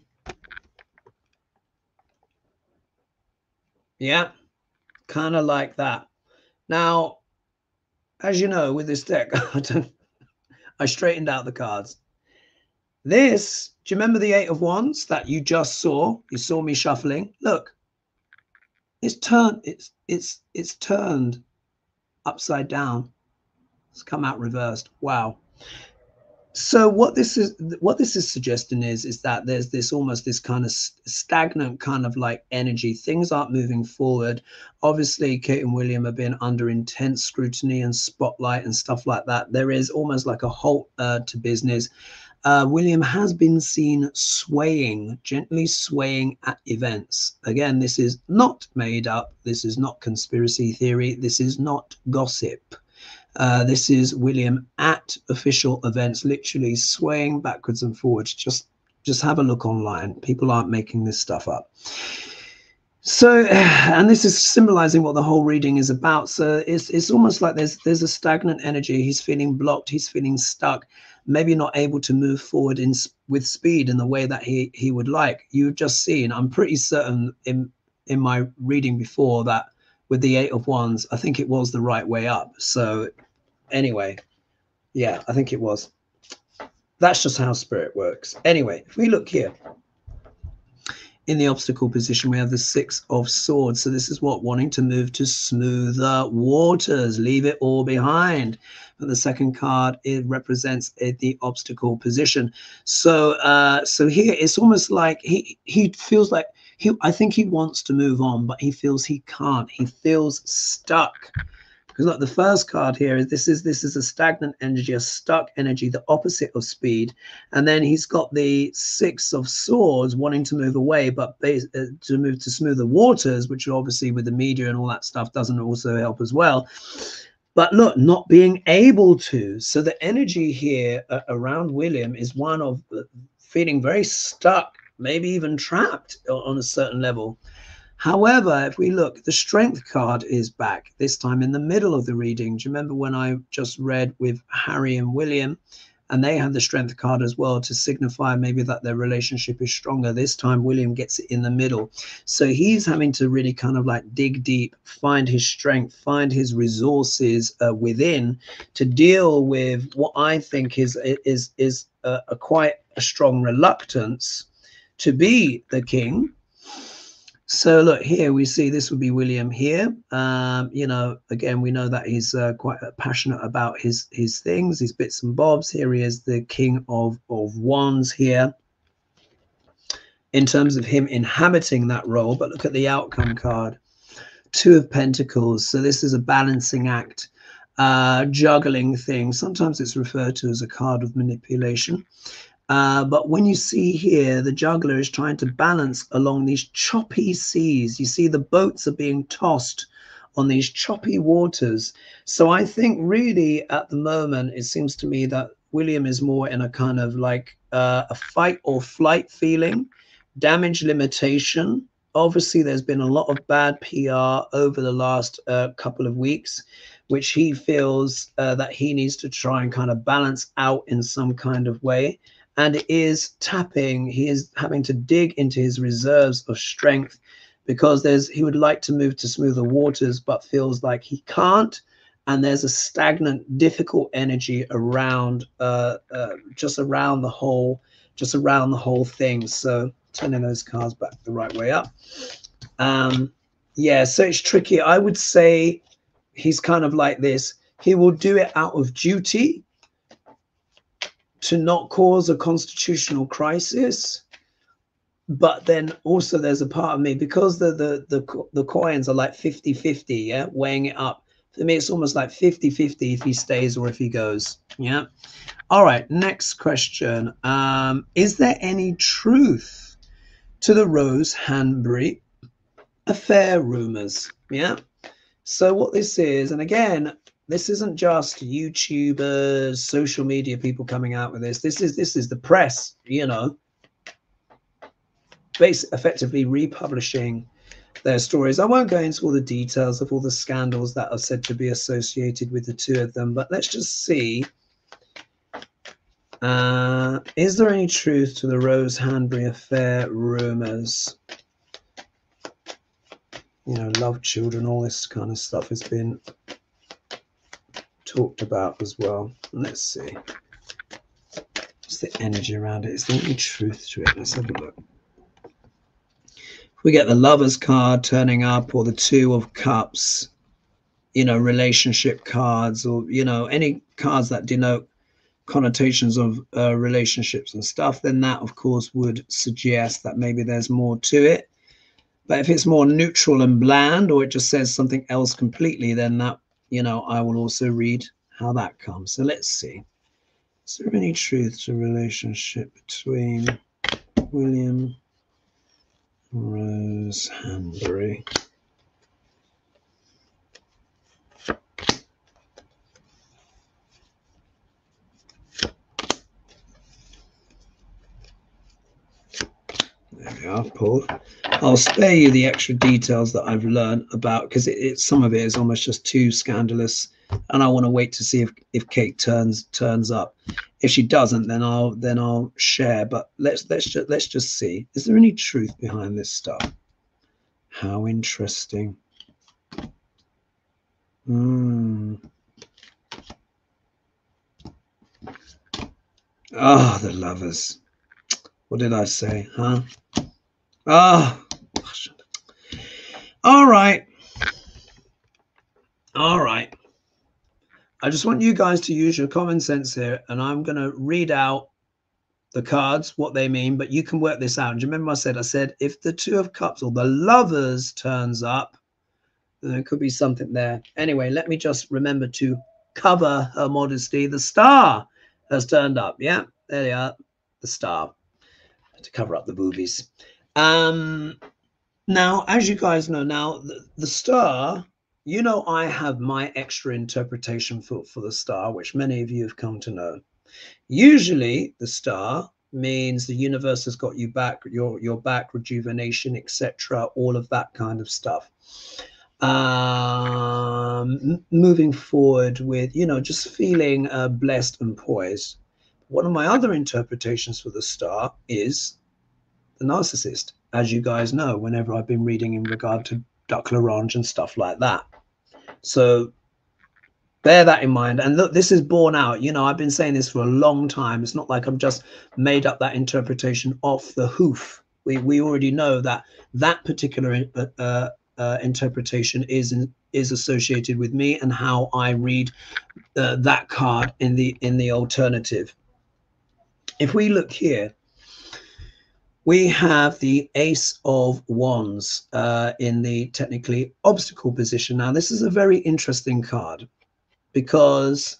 Yeah, kind of like that. Now, as you know, with this deck, I straightened out the cards. This, do you remember the Eight of Wands that you just saw? You saw me shuffling. Look, it's turned. It's it's it's turned upside down. It's come out reversed. Wow. So what this is what this is suggesting is is that there's this almost this kind of stagnant kind of like energy. Things aren't moving forward. Obviously, Kate and William have been under intense scrutiny and spotlight and stuff like that. There is almost like a halt uh, to business uh, William has been seen swaying, gently swaying at events. Again, this is not made up. This is not conspiracy theory. This is not gossip. Uh, this is William at official events, literally swaying backwards and forwards. Just, just have a look online. People aren't making this stuff up. So, and this is symbolizing what the whole reading is about. So it's it's almost like there's there's a stagnant energy. He's feeling blocked. He's feeling stuck maybe not able to move forward in with speed in the way that he he would like. You've just seen. I'm pretty certain in in my reading before that with the eight of wands, I think it was the right way up. So anyway, yeah, I think it was. That's just how spirit works. Anyway, if we look here, in the obstacle position, we have the six of swords. So this is what wanting to move to smoother waters, leave it all behind. But the second card it represents the obstacle position. So uh, so here it's almost like he he feels like he I think he wants to move on, but he feels he can't. He feels stuck because look the first card here is this is this is a stagnant energy a stuck energy the opposite of speed. And then he's got the six of swords wanting to move away but uh, to move to smoother waters which obviously with the media and all that stuff doesn't also help as well. But look not being able to. So the energy here uh, around william is one of uh, feeling very stuck maybe even trapped on a certain level However, if we look, the strength card is back this time in the middle of the reading. Do you remember when I just read with Harry and William? And they had the strength card as well to signify maybe that their relationship is stronger. This time, William gets it in the middle. So he's having to really kind of like dig deep, find his strength, find his resources uh, within to deal with what I think is is is a, a quite a strong reluctance to be the king so look here, we see this would be William here. Um, you know, again, we know that he's uh, quite passionate about his his things, his bits and bobs. Here he is, the King of of Wands here. In terms of him inhabiting that role, but look at the outcome card, Two of Pentacles. So this is a balancing act, uh, juggling thing. Sometimes it's referred to as a card of manipulation. Uh, but when you see here, the juggler is trying to balance along these choppy seas. You see the boats are being tossed on these choppy waters. So I think really at the moment, it seems to me that William is more in a kind of like uh, a fight or flight feeling, damage limitation. Obviously, there's been a lot of bad PR over the last uh, couple of weeks, which he feels uh, that he needs to try and kind of balance out in some kind of way and is tapping he is having to dig into his reserves of strength because there's he would like to move to smoother waters but feels like he can't. And there's a stagnant difficult energy around uh, uh, just around the whole just around the whole thing. So turning those cards back the right way up. Um yeah so it's tricky. I would say he's kind of like this. He will do it out of duty to not cause a constitutional crisis but then also there's a part of me because the the the, the coins are like 50 50 yeah weighing it up. For me it's almost like 50 50 if he stays or if he goes yeah. All right next question. Um is there any truth to the rose hanbury affair rumors yeah? So what this is and again this isn't just YouTubers, social media people coming out with this. This is this is the press, you know, basically effectively republishing their stories. I won't go into all the details of all the scandals that are said to be associated with the two of them, but let's just see. Uh, is there any truth to the Rose Hanbury affair rumors? You know, love children, all this kind of stuff has been talked about as well. Let's see. What's the energy around it? Is there any truth to it? Let's have a look. If we get the Lovers card turning up or the Two of Cups, you know, relationship cards or, you know, any cards that denote connotations of uh, relationships and stuff, then that, of course, would suggest that maybe there's more to it. But if it's more neutral and bland or it just says something else completely, then that, you know, I will also read how that comes. So let's see. Is there any truth to relationship between William Rose Hanbury? There we are, Paul. I'll spare you the extra details that I've learned about because it, it, some of it is almost just too scandalous and I want to wait to see if if Kate turns turns up. If she doesn't, then I'll then I'll share. But let's let's just let's just see. Is there any truth behind this stuff? How interesting. Hmm. Ah, oh, the lovers. What did I say, huh? Ah. All right. All right. I just want you guys to use your common sense here, and I'm going to read out the cards, what they mean, but you can work this out. And do you remember I said, I said, if the Two of Cups or the Lovers turns up, there could be something there. Anyway, let me just remember to cover her modesty. The Star has turned up. Yeah, there they are. The Star to cover up the boobies. Um, now, as you guys know, now the, the Star you know, I have my extra interpretation for, for the star, which many of you have come to know. Usually, the star means the universe has got you back, your your back, rejuvenation, etc. All of that kind of stuff. Um, moving forward with you know just feeling uh, blessed and poised. One of my other interpretations for the star is the narcissist, as you guys know. Whenever I've been reading in regard to Duc l'Orange and stuff like that. So bear that in mind. And look, this is borne out. You know, I've been saying this for a long time. It's not like I'm just made up that interpretation off the hoof. We, we already know that that particular uh, uh, interpretation is is associated with me and how I read uh, that card in the in the alternative. If we look here, we have the Ace of Wands uh, in the technically obstacle position. Now, this is a very interesting card because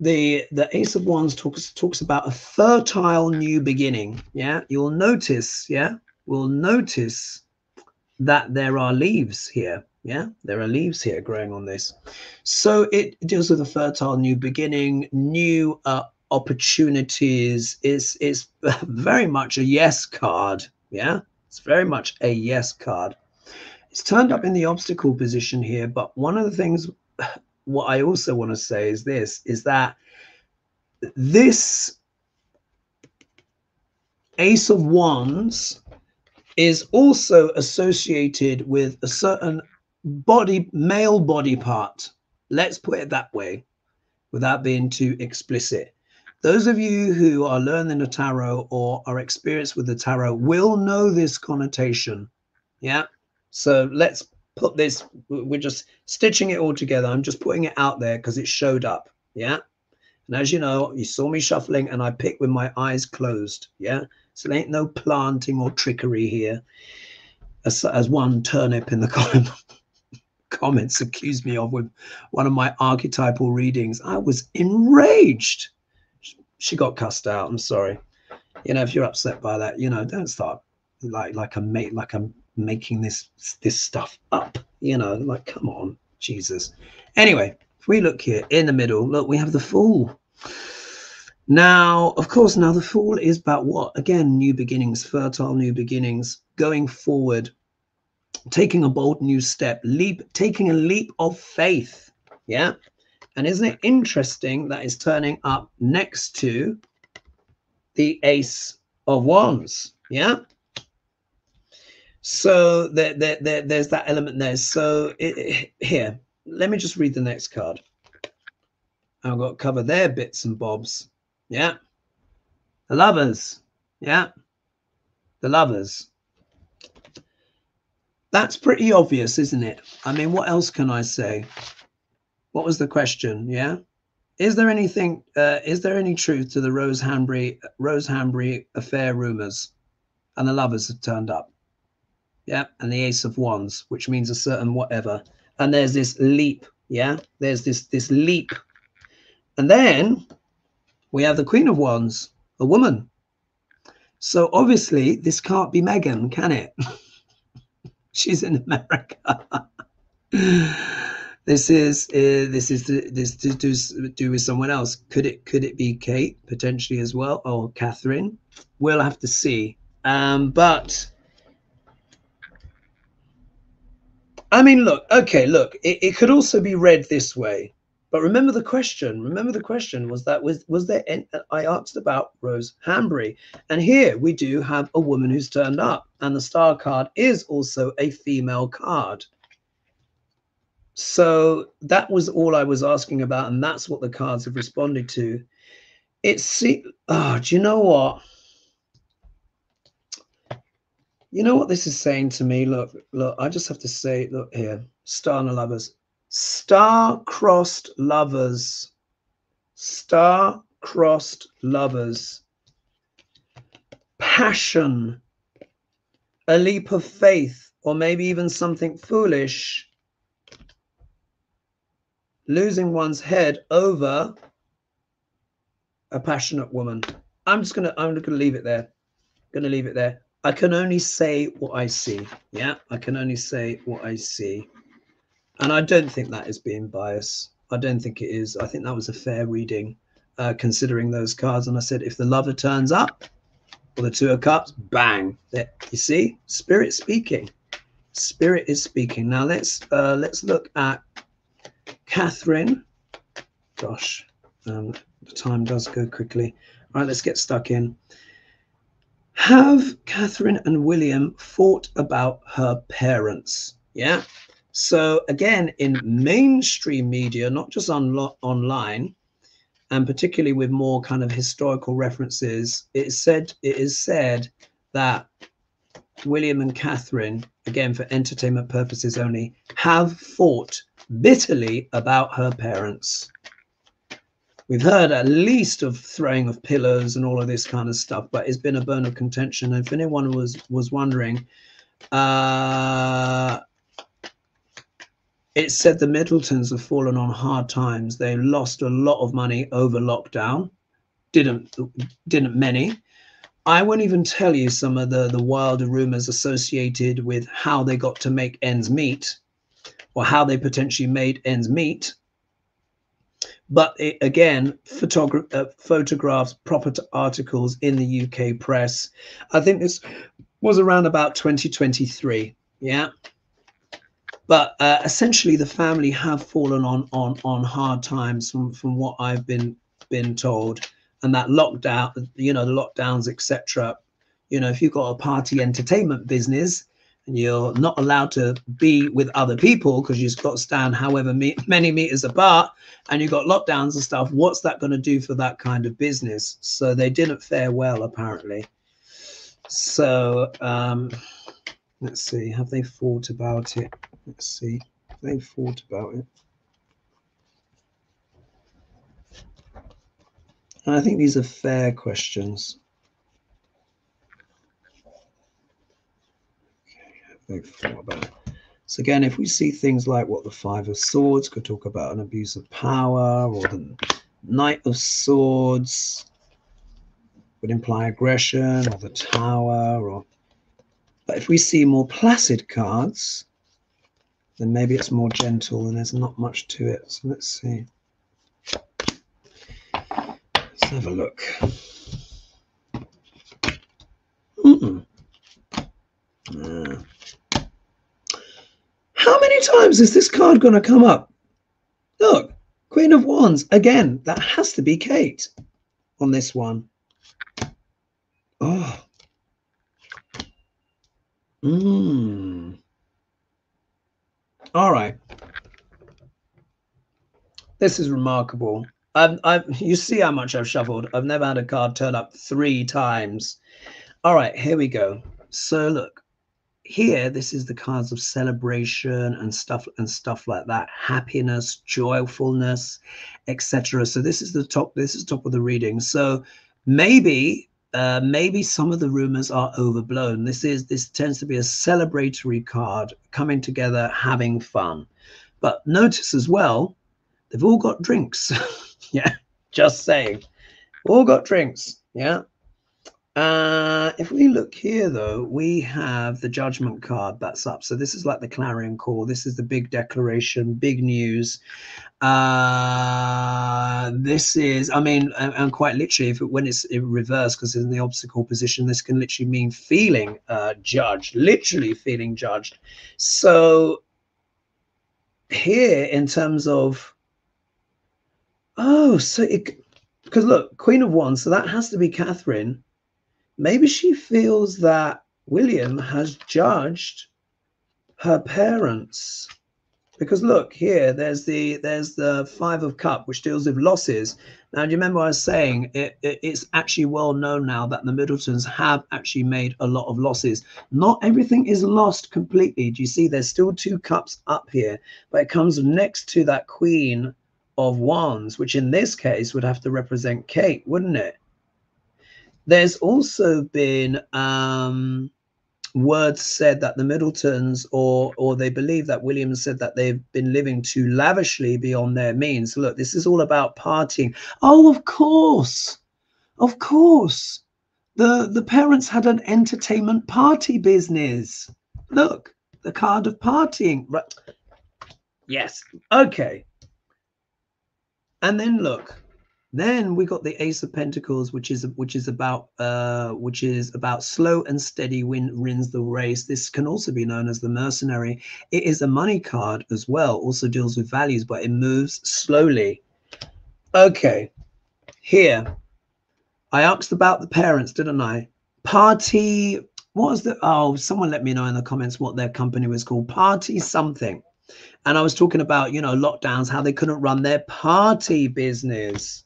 the the Ace of Wands talks talks about a fertile new beginning. Yeah, you'll notice. Yeah, we'll notice that there are leaves here. Yeah, there are leaves here growing on this. So it deals with a fertile new beginning, new uh, opportunities is is very much a yes card. Yeah, it's very much a yes card. It's turned up in the obstacle position here, but one of the things what I also want to say is this is that this ace of wands is also associated with a certain body male body part let's put it that way without being too explicit those of you who are learning the tarot or are experienced with the tarot will know this connotation. Yeah. So let's put this, we're just stitching it all together. I'm just putting it out there because it showed up. Yeah. And as you know, you saw me shuffling and I picked with my eyes closed. Yeah. So there ain't no planting or trickery here. As, as one turnip in the comments accused me of with one of my archetypal readings, I was enraged she got cussed out. I'm sorry. You know, if you're upset by that, you know, don't start like like I'm make like I'm making this this stuff up. You know, like come on, Jesus. Anyway, if we look here in the middle, look, we have the fool. Now, of course, now the fool is about what? Again, new beginnings, fertile new beginnings, going forward, taking a bold new step, leap, taking a leap of faith. Yeah. And isn't it interesting that it's turning up next to the ace of wands? Yeah. So there, there, there there's that element there. So it, it, here, let me just read the next card. I've got to cover their bits and bobs. Yeah. The lovers. Yeah. The lovers. That's pretty obvious, isn't it? I mean, what else can I say? What was the question? Yeah. Is there anything? Uh, is there any truth to the Rose Hanbury Rose Hanbury affair rumors? And the lovers have turned up. Yeah, and the Ace of Wands, which means a certain whatever. And there's this leap. Yeah, there's this this leap, and then we have the Queen of Wands, a woman. So obviously, this can't be Meghan, can it? She's in America. this is uh, this is this to do, do with someone else. Could it could it be Kate potentially as well, or Catherine? We'll have to see. Um, but I mean, look, okay, look, it, it could also be read this way. But remember the question. Remember the question was that was was there? Any, I asked about Rose Hanbury, and here we do have a woman who's turned up, and the star card is also a female card. So that was all I was asking about, and that's what the cards have responded to. It's oh, do you know what? You know what this is saying to me? Look, look, I just have to say, look here, star lovers, star-crossed lovers, star-crossed lovers, passion, a leap of faith, or maybe even something foolish losing one's head over a passionate woman. I'm just gonna I'm gonna leave it there. Gonna leave it there. I can only say what I see. Yeah, I can only say what I see. And I don't think that is being biased. I don't think it is. I think that was a fair reading, uh, considering those cards. And I said, if the lover turns up, or the two of cups, bang. There, you see, spirit speaking. Spirit is speaking. Now let's uh, let's look at Catherine, gosh, um, the time does go quickly. All right, let's get stuck in. Have Catherine and William fought about her parents? Yeah. So again, in mainstream media, not just on online, and particularly with more kind of historical references, it is said it is said that William and Catherine, again for entertainment purposes only, have fought bitterly about her parents. We've heard at least of throwing of pillows and all of this kind of stuff, but it's been a bone of contention. If anyone was was wondering, uh, it said the Middletons have fallen on hard times. They lost a lot of money over lockdown. Didn't didn't many. I won't even tell you some of the the wilder rumors associated with how they got to make ends meet or how they potentially made ends meet. But it, again, photogra- uh, photographs, proper articles in the UK press. I think this was around about 2023. Yeah. But uh, essentially, the family have fallen on on on hard times from from what I've been been told, and that lockdown, you know, the lockdowns, etc. You know, if you've got a party entertainment business, you're not allowed to be with other people because you've got to stand however me- many meters apart and you've got lockdowns and stuff. What's that going to do for that kind of business? So they didn't fare well apparently. So um let's see. Have they thought about it? Let's see. They thought about it? And i think these are fair questions So again, if we see things like what the Five of Swords could talk about an abuse of power, or the Knight of Swords would imply aggression, or the Tower, or but if we see more placid cards, then maybe it's more gentle and there's not much to it. So let's see. Let's have a look. Mm -mm. How many times is this card going to come up? Look, Queen of Wands. Again, that has to be Kate on this one. Oh. Mmm. All right. This is remarkable. I've, I've, you see how much I've shuffled. I've never had a card turn up three times. All right, here we go. So look, here this is the cards of celebration and stuff and stuff like that. Happiness joyfulness etc so this is the top this is top of the reading. So maybe uh, maybe some of the rumors are overblown. This is this tends to be a celebratory card coming together having fun. But notice as well they've all got drinks. Yeah just saying. All got drinks. Yeah uh, if we look here, though, we have the judgment card that's up. So this is like the clarion call. This is the big declaration, big news. Uh, this is, I mean, and, and quite literally, if it, when it's in reverse, because in the obstacle position, this can literally mean feeling uh, judged, literally feeling judged. So here, in terms of, oh, so it, because look, Queen of Wands, so that has to be Catherine maybe she feels that William has judged her parents. Because look here there's the there's the five of cup which deals with losses. Now do you remember i was saying it, it, it's actually well known now that the middletons have actually made a lot of losses. Not everything is lost completely. Do you see there's still two cups up here but it comes next to that queen of wands which in this case would have to represent kate wouldn't it there's also been um, words said that the Middletons, or or they believe that Williams said that they've been living too lavishly beyond their means. Look, this is all about partying. Oh, of course, of course. The the parents had an entertainment party business. Look, the card of partying. Right. Yes. Okay. And then look, then we got the Ace of Pentacles, which is which is about uh, which is about slow and steady win wins the race. This can also be known as the Mercenary. It is a money card as well. Also deals with values, but it moves slowly. Okay, here I asked about the parents, didn't I? Party. What was the? Oh, someone let me know in the comments what their company was called. Party something. And I was talking about, you know, lockdowns, how they couldn't run their party business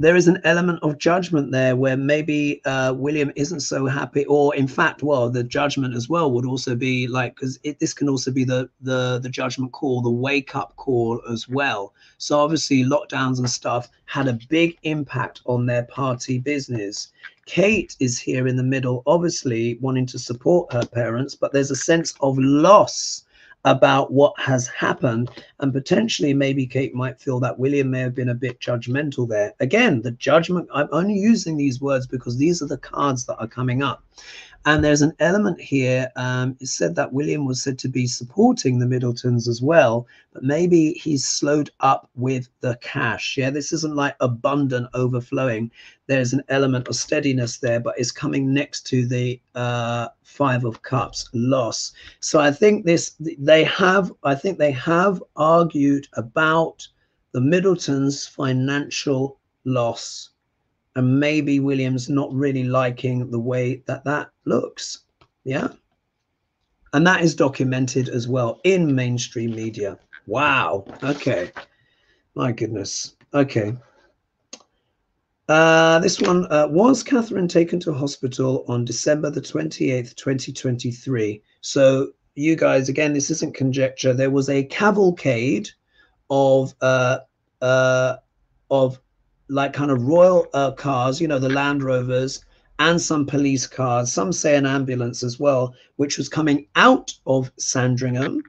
there is an element of judgment there where maybe uh, William isn't so happy, or in fact, well, the judgment as well would also be like because this can also be the the the judgment call, the wake up call as well. So obviously, lockdowns and stuff had a big impact on their party business. Kate is here in the middle, obviously wanting to support her parents, but there's a sense of loss about what has happened. And potentially, maybe Kate might feel that William may have been a bit judgmental there. Again, the judgment, I'm only using these words because these are the cards that are coming up. And there's an element here. Um, it said that William was said to be supporting the Middletons as well, but maybe he's slowed up with the cash. Yeah, this isn't like abundant overflowing. There's an element of steadiness there, but it's coming next to the uh, Five of Cups loss. So I think this they have. I think they have argued about the Middletons' financial loss and maybe Williams not really liking the way that that looks. Yeah. And that is documented as well in mainstream media. Wow. Okay. My goodness. Okay. Uh, this one uh, was Catherine taken to hospital on December the 28th, 2023. So, you guys, again, this isn't conjecture. There was a cavalcade of uh, uh, of like kind of royal uh, cars, you know, the Land Rovers, and some police cars. Some say an ambulance as well, which was coming out of Sandringham,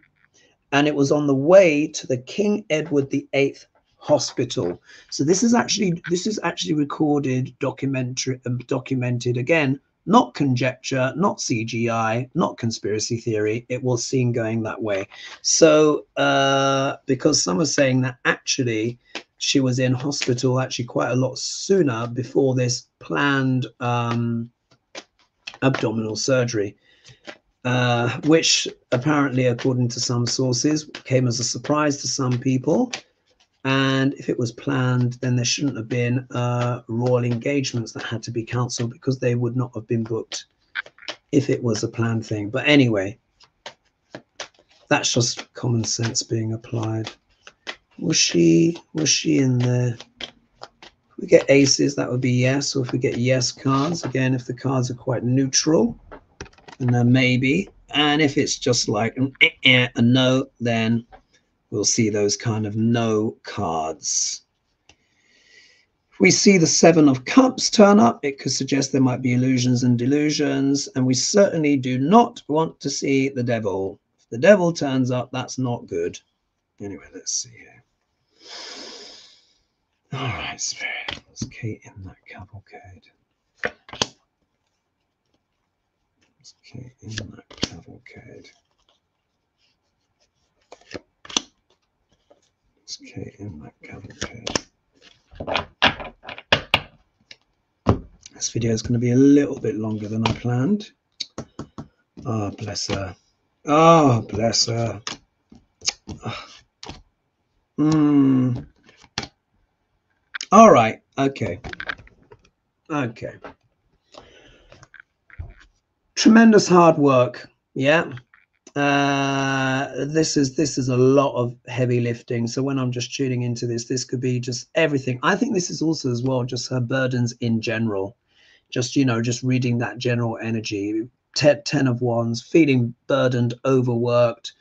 and it was on the way to the King Edward VIII Hospital. So this is actually this is actually recorded, documentary, um, documented again. Not conjecture, not CGI, not conspiracy theory. It was seen going that way. So, uh, because some are saying that actually she was in hospital actually quite a lot sooner before this planned um, abdominal surgery, uh, which apparently, according to some sources, came as a surprise to some people. And if it was planned, then there shouldn't have been uh, royal engagements that had to be cancelled because they would not have been booked if it was a planned thing. But anyway, that's just common sense being applied. Was she was she in there? If we get aces, that would be yes. Or if we get yes cards, again, if the cards are quite neutral, and then maybe. And if it's just like an eh, eh, a no, then we'll see those kind of no cards. If we see the seven of cups turn up, it could suggest there might be illusions and delusions. And we certainly do not want to see the devil. If the devil turns up, that's not good. Anyway, let's see here. All right, Spirit. Let's Kate in that cavalcade. Let's Kate in that cavalcade. Let's Kate in that cavalcade. This video is going to be a little bit longer than I planned. Oh, bless her. Oh, bless her. Oh. All right. Okay. Okay. Tremendous hard work. Yeah. Uh, this is this is a lot of heavy lifting. So when I'm just tuning into this, this could be just everything. I think this is also as well just her burdens in general. Just you know, just reading that general energy. Ten, ten of wands, feeling burdened, overworked.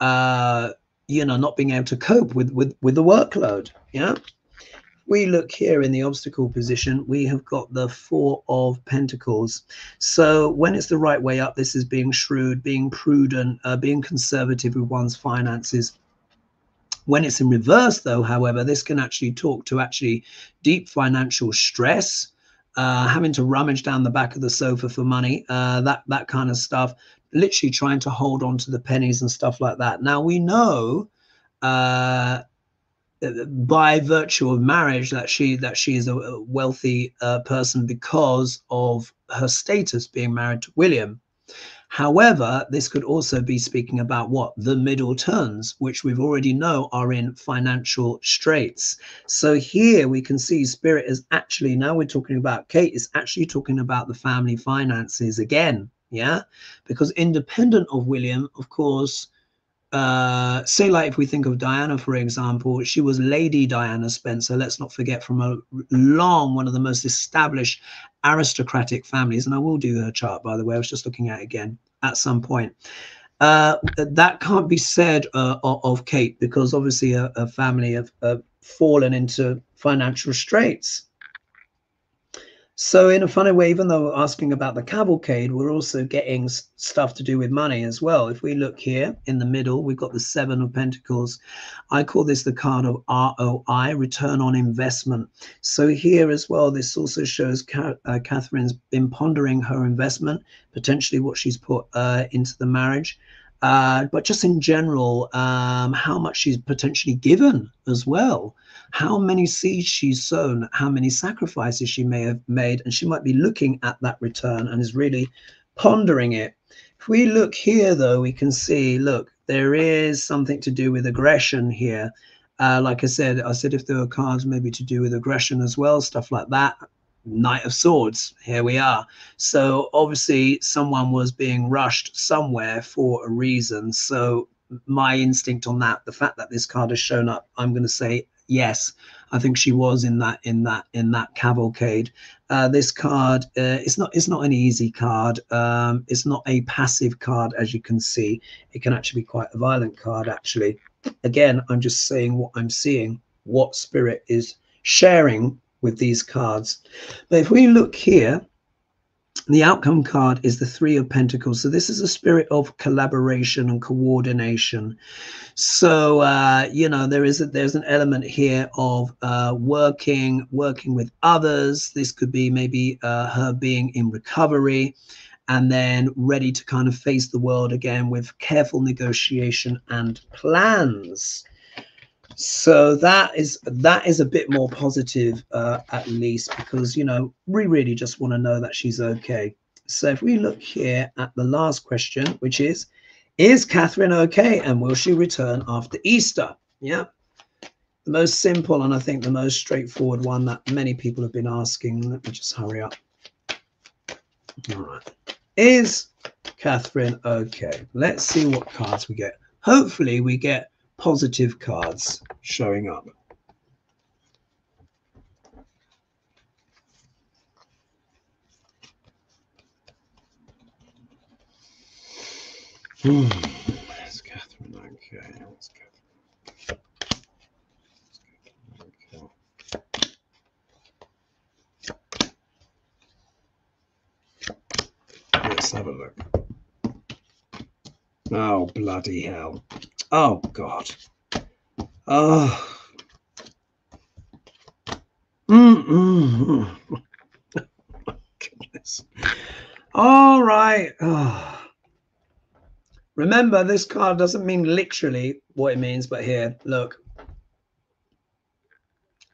Uh, you know, not being able to cope with with with the workload. Yeah. We look here in the obstacle position, we have got the Four of Pentacles. So when it's the right way up, this is being shrewd, being prudent, uh, being conservative with one's finances. When it's in reverse, though, however, this can actually talk to actually deep financial stress, uh, having to rummage down the back of the sofa for money, uh, that that kind of stuff literally trying to hold on to the pennies and stuff like that. Now we know uh, by virtue of marriage that she that she is a wealthy uh, person because of her status being married to William. However, this could also be speaking about what the middle Middletons, which we've already know are in financial straits. So here we can see Spirit is actually now we're talking about Kate is actually talking about the family finances again yeah because independent of william of course uh say like if we think of diana for example she was lady diana spencer let's not forget from a long one of the most established aristocratic families. And i will do her chart by the way i was just looking at it again at some point. Uh that can't be said uh, of kate because obviously her family have, have fallen into financial straits so, in a funny way, even though we're asking about the cavalcade, we're also getting stuff to do with money as well. If we look here in the middle, we've got the Seven of Pentacles. I call this the card of ROI, return on investment. So, here as well, this also shows uh, Catherine's been pondering her investment, potentially what she's put uh, into the marriage. Uh, but just in general, um, how much she's potentially given as well how many seeds she's sown, how many sacrifices she may have made, and she might be looking at that return and is really pondering it. If we look here, though, we can see, look, there is something to do with aggression here. Uh, like I said, I said if there were cards maybe to do with aggression as well, stuff like that. Knight of Swords, here we are. So obviously, someone was being rushed somewhere for a reason. So my instinct on that, the fact that this card has shown up, I'm going to say yes, I think she was in that in that in that cavalcade. Uh, this card uh, it's not it's not an easy card. Um, it's not a passive card as you can see. It can actually be quite a violent card actually. Again, I'm just saying what I'm seeing, what spirit is sharing with these cards. But if we look here, the outcome card is the Three of Pentacles. So this is a spirit of collaboration and coordination. So uh, you know there is a, there's an element here of uh, working working with others. This could be maybe uh, her being in recovery and then ready to kind of face the world again with careful negotiation and plans so that is that is a bit more positive uh, at least because you know we really just want to know that she's okay. So if we look here at the last question which is is catherine okay and will she return after easter? Yeah. The most simple and i think the most straightforward one that many people have been asking. Let me just hurry up. All right. Is catherine okay? Let's see what cards we get. Hopefully we get positive cards showing up. Hmm. That's Catherine. Okay. That's Catherine. Okay. Let's have a look. Oh, bloody hell. Oh, God. Oh. Goodness. All right. Oh. Remember, this card doesn't mean literally what it means, but here, look.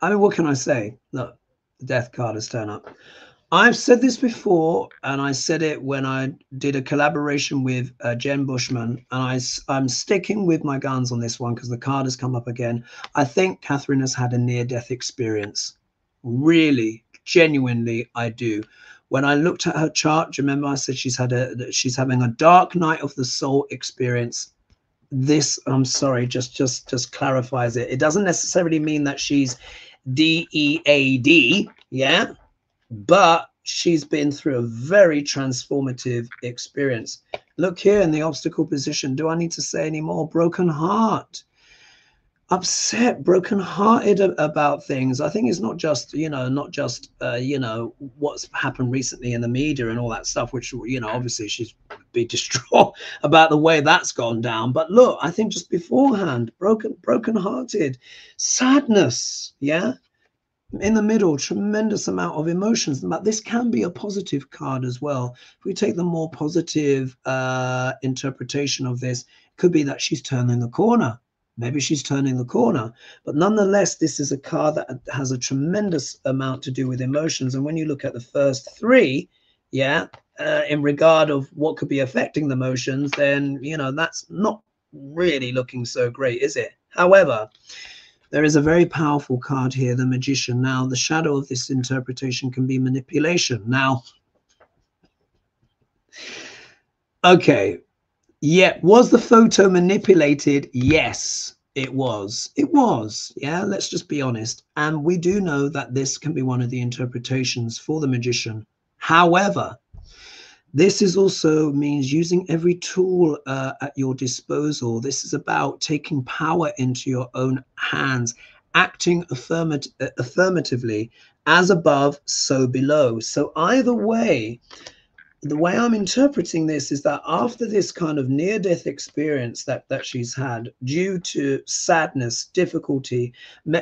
I mean, what can I say? Look, the death card has turned up. I've said this before, and I said it when I did a collaboration with uh, Jen Bushman, and I, I'm sticking with my guns on this one because the card has come up again. I think Catherine has had a near-death experience. Really, genuinely, I do when I looked at her chart, do you remember I said she's had a she's having a dark night of the soul experience. This, I'm sorry, just just just clarifies it. It doesn't necessarily mean that she's D E A D, yeah, but she's been through a very transformative experience. Look here in the obstacle position. Do I need to say any more? Broken heart upset brokenhearted about things i think it's not just you know not just uh, you know what's happened recently in the media and all that stuff which you know obviously she's be distraught about the way that's gone down but look i think just beforehand broken brokenhearted sadness yeah in the middle tremendous amount of emotions but this can be a positive card as well if we take the more positive uh interpretation of this could be that she's turning the corner Maybe she's turning the corner. But nonetheless, this is a card that has a tremendous amount to do with emotions. And when you look at the first three, yeah, uh, in regard of what could be affecting the emotions, then, you know, that's not really looking so great, is it? However, there is a very powerful card here, the magician. Now, the shadow of this interpretation can be manipulation. Now, okay, yeah. Was the photo manipulated? Yes, it was. It was. Yeah. Let's just be honest. And we do know that this can be one of the interpretations for the magician. However, this is also means using every tool uh, at your disposal. This is about taking power into your own hands, acting affirmat affirmatively, as above, so below. So either way, the way I'm interpreting this is that after this kind of near death experience that, that she's had, due to sadness, difficulty,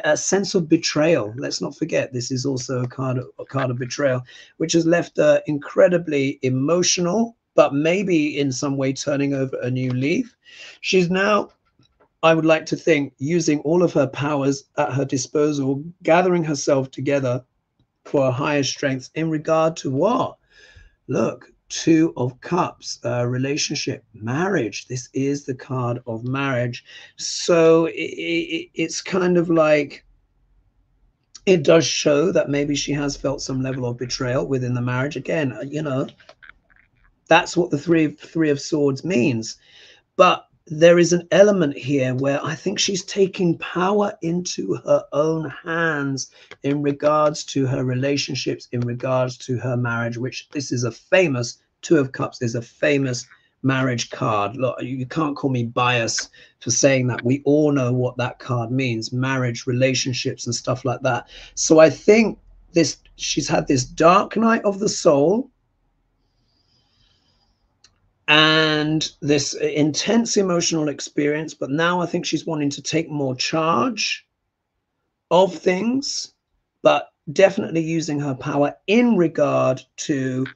a sense of betrayal, let's not forget this is also a card of, a card of betrayal, which has left her incredibly emotional, but maybe in some way turning over a new leaf. She's now I would like to think, using all of her powers at her disposal, gathering herself together for a higher strength in regard to what? Look, two of cups, uh, relationship, marriage. This is the card of marriage. So it, it, it's kind of like, it does show that maybe she has felt some level of betrayal within the marriage. Again, uh, you know, that's what the three three of swords means. But there is an element here where I think she's taking power into her own hands in regards to her relationships, in regards to her marriage, which this is a famous Two of Cups is a famous marriage card. Look, you can't call me biased for saying that. We all know what that card means marriage, relationships, and stuff like that. So I think this she's had this dark night of the soul and this intense emotional experience. But now I think she's wanting to take more charge of things, but definitely using her power in regard to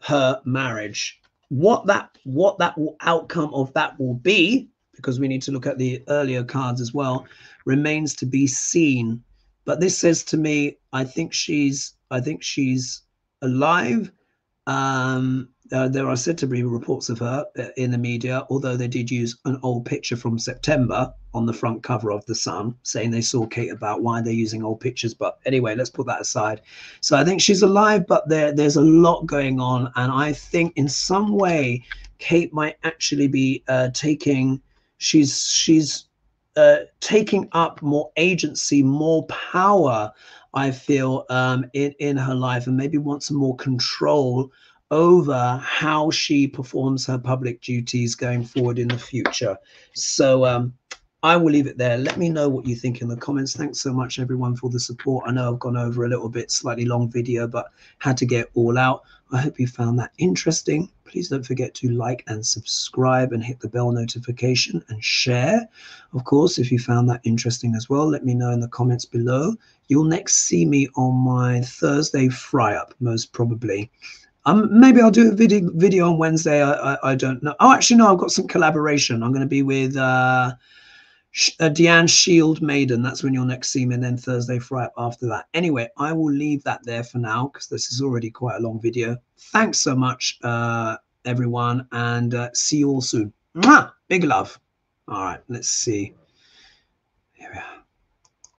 her marriage. What that what that outcome of that will be, because we need to look at the earlier cards as well, remains to be seen. But this says to me, I think she's I think she's alive. Um, uh, there are said to be reports of her uh, in the media, although they did use an old picture from September on the front cover of The Sun, saying they saw Kate about why they're using old pictures. But anyway, let's put that aside. So I think she's alive, but there, there's a lot going on. And I think in some way, Kate might actually be uh, taking she's she's uh, taking up more agency, more power. I feel um, in in her life, and maybe wants more control over how she performs her public duties going forward in the future. So um, I will leave it there. Let me know what you think in the comments. Thanks so much, everyone, for the support. I know I've gone over a little bit, slightly long video, but had to get all out. I hope you found that interesting. Please don't forget to like and subscribe and hit the bell notification and share. Of course, if you found that interesting as well, let me know in the comments below. You'll next see me on my Thursday fry up, most probably. Um, maybe I'll do a video video on Wednesday. I, I, I don't know. Oh, actually, no. I've got some collaboration. I'm going to be with uh, uh, Deanne Shield Maiden. That's when you'll next see me, and then Thursday Fry after that. Anyway, I will leave that there for now because this is already quite a long video. Thanks so much, uh, everyone, and uh, see you all soon. Mwah! Big love. All right, let's see. Here we are.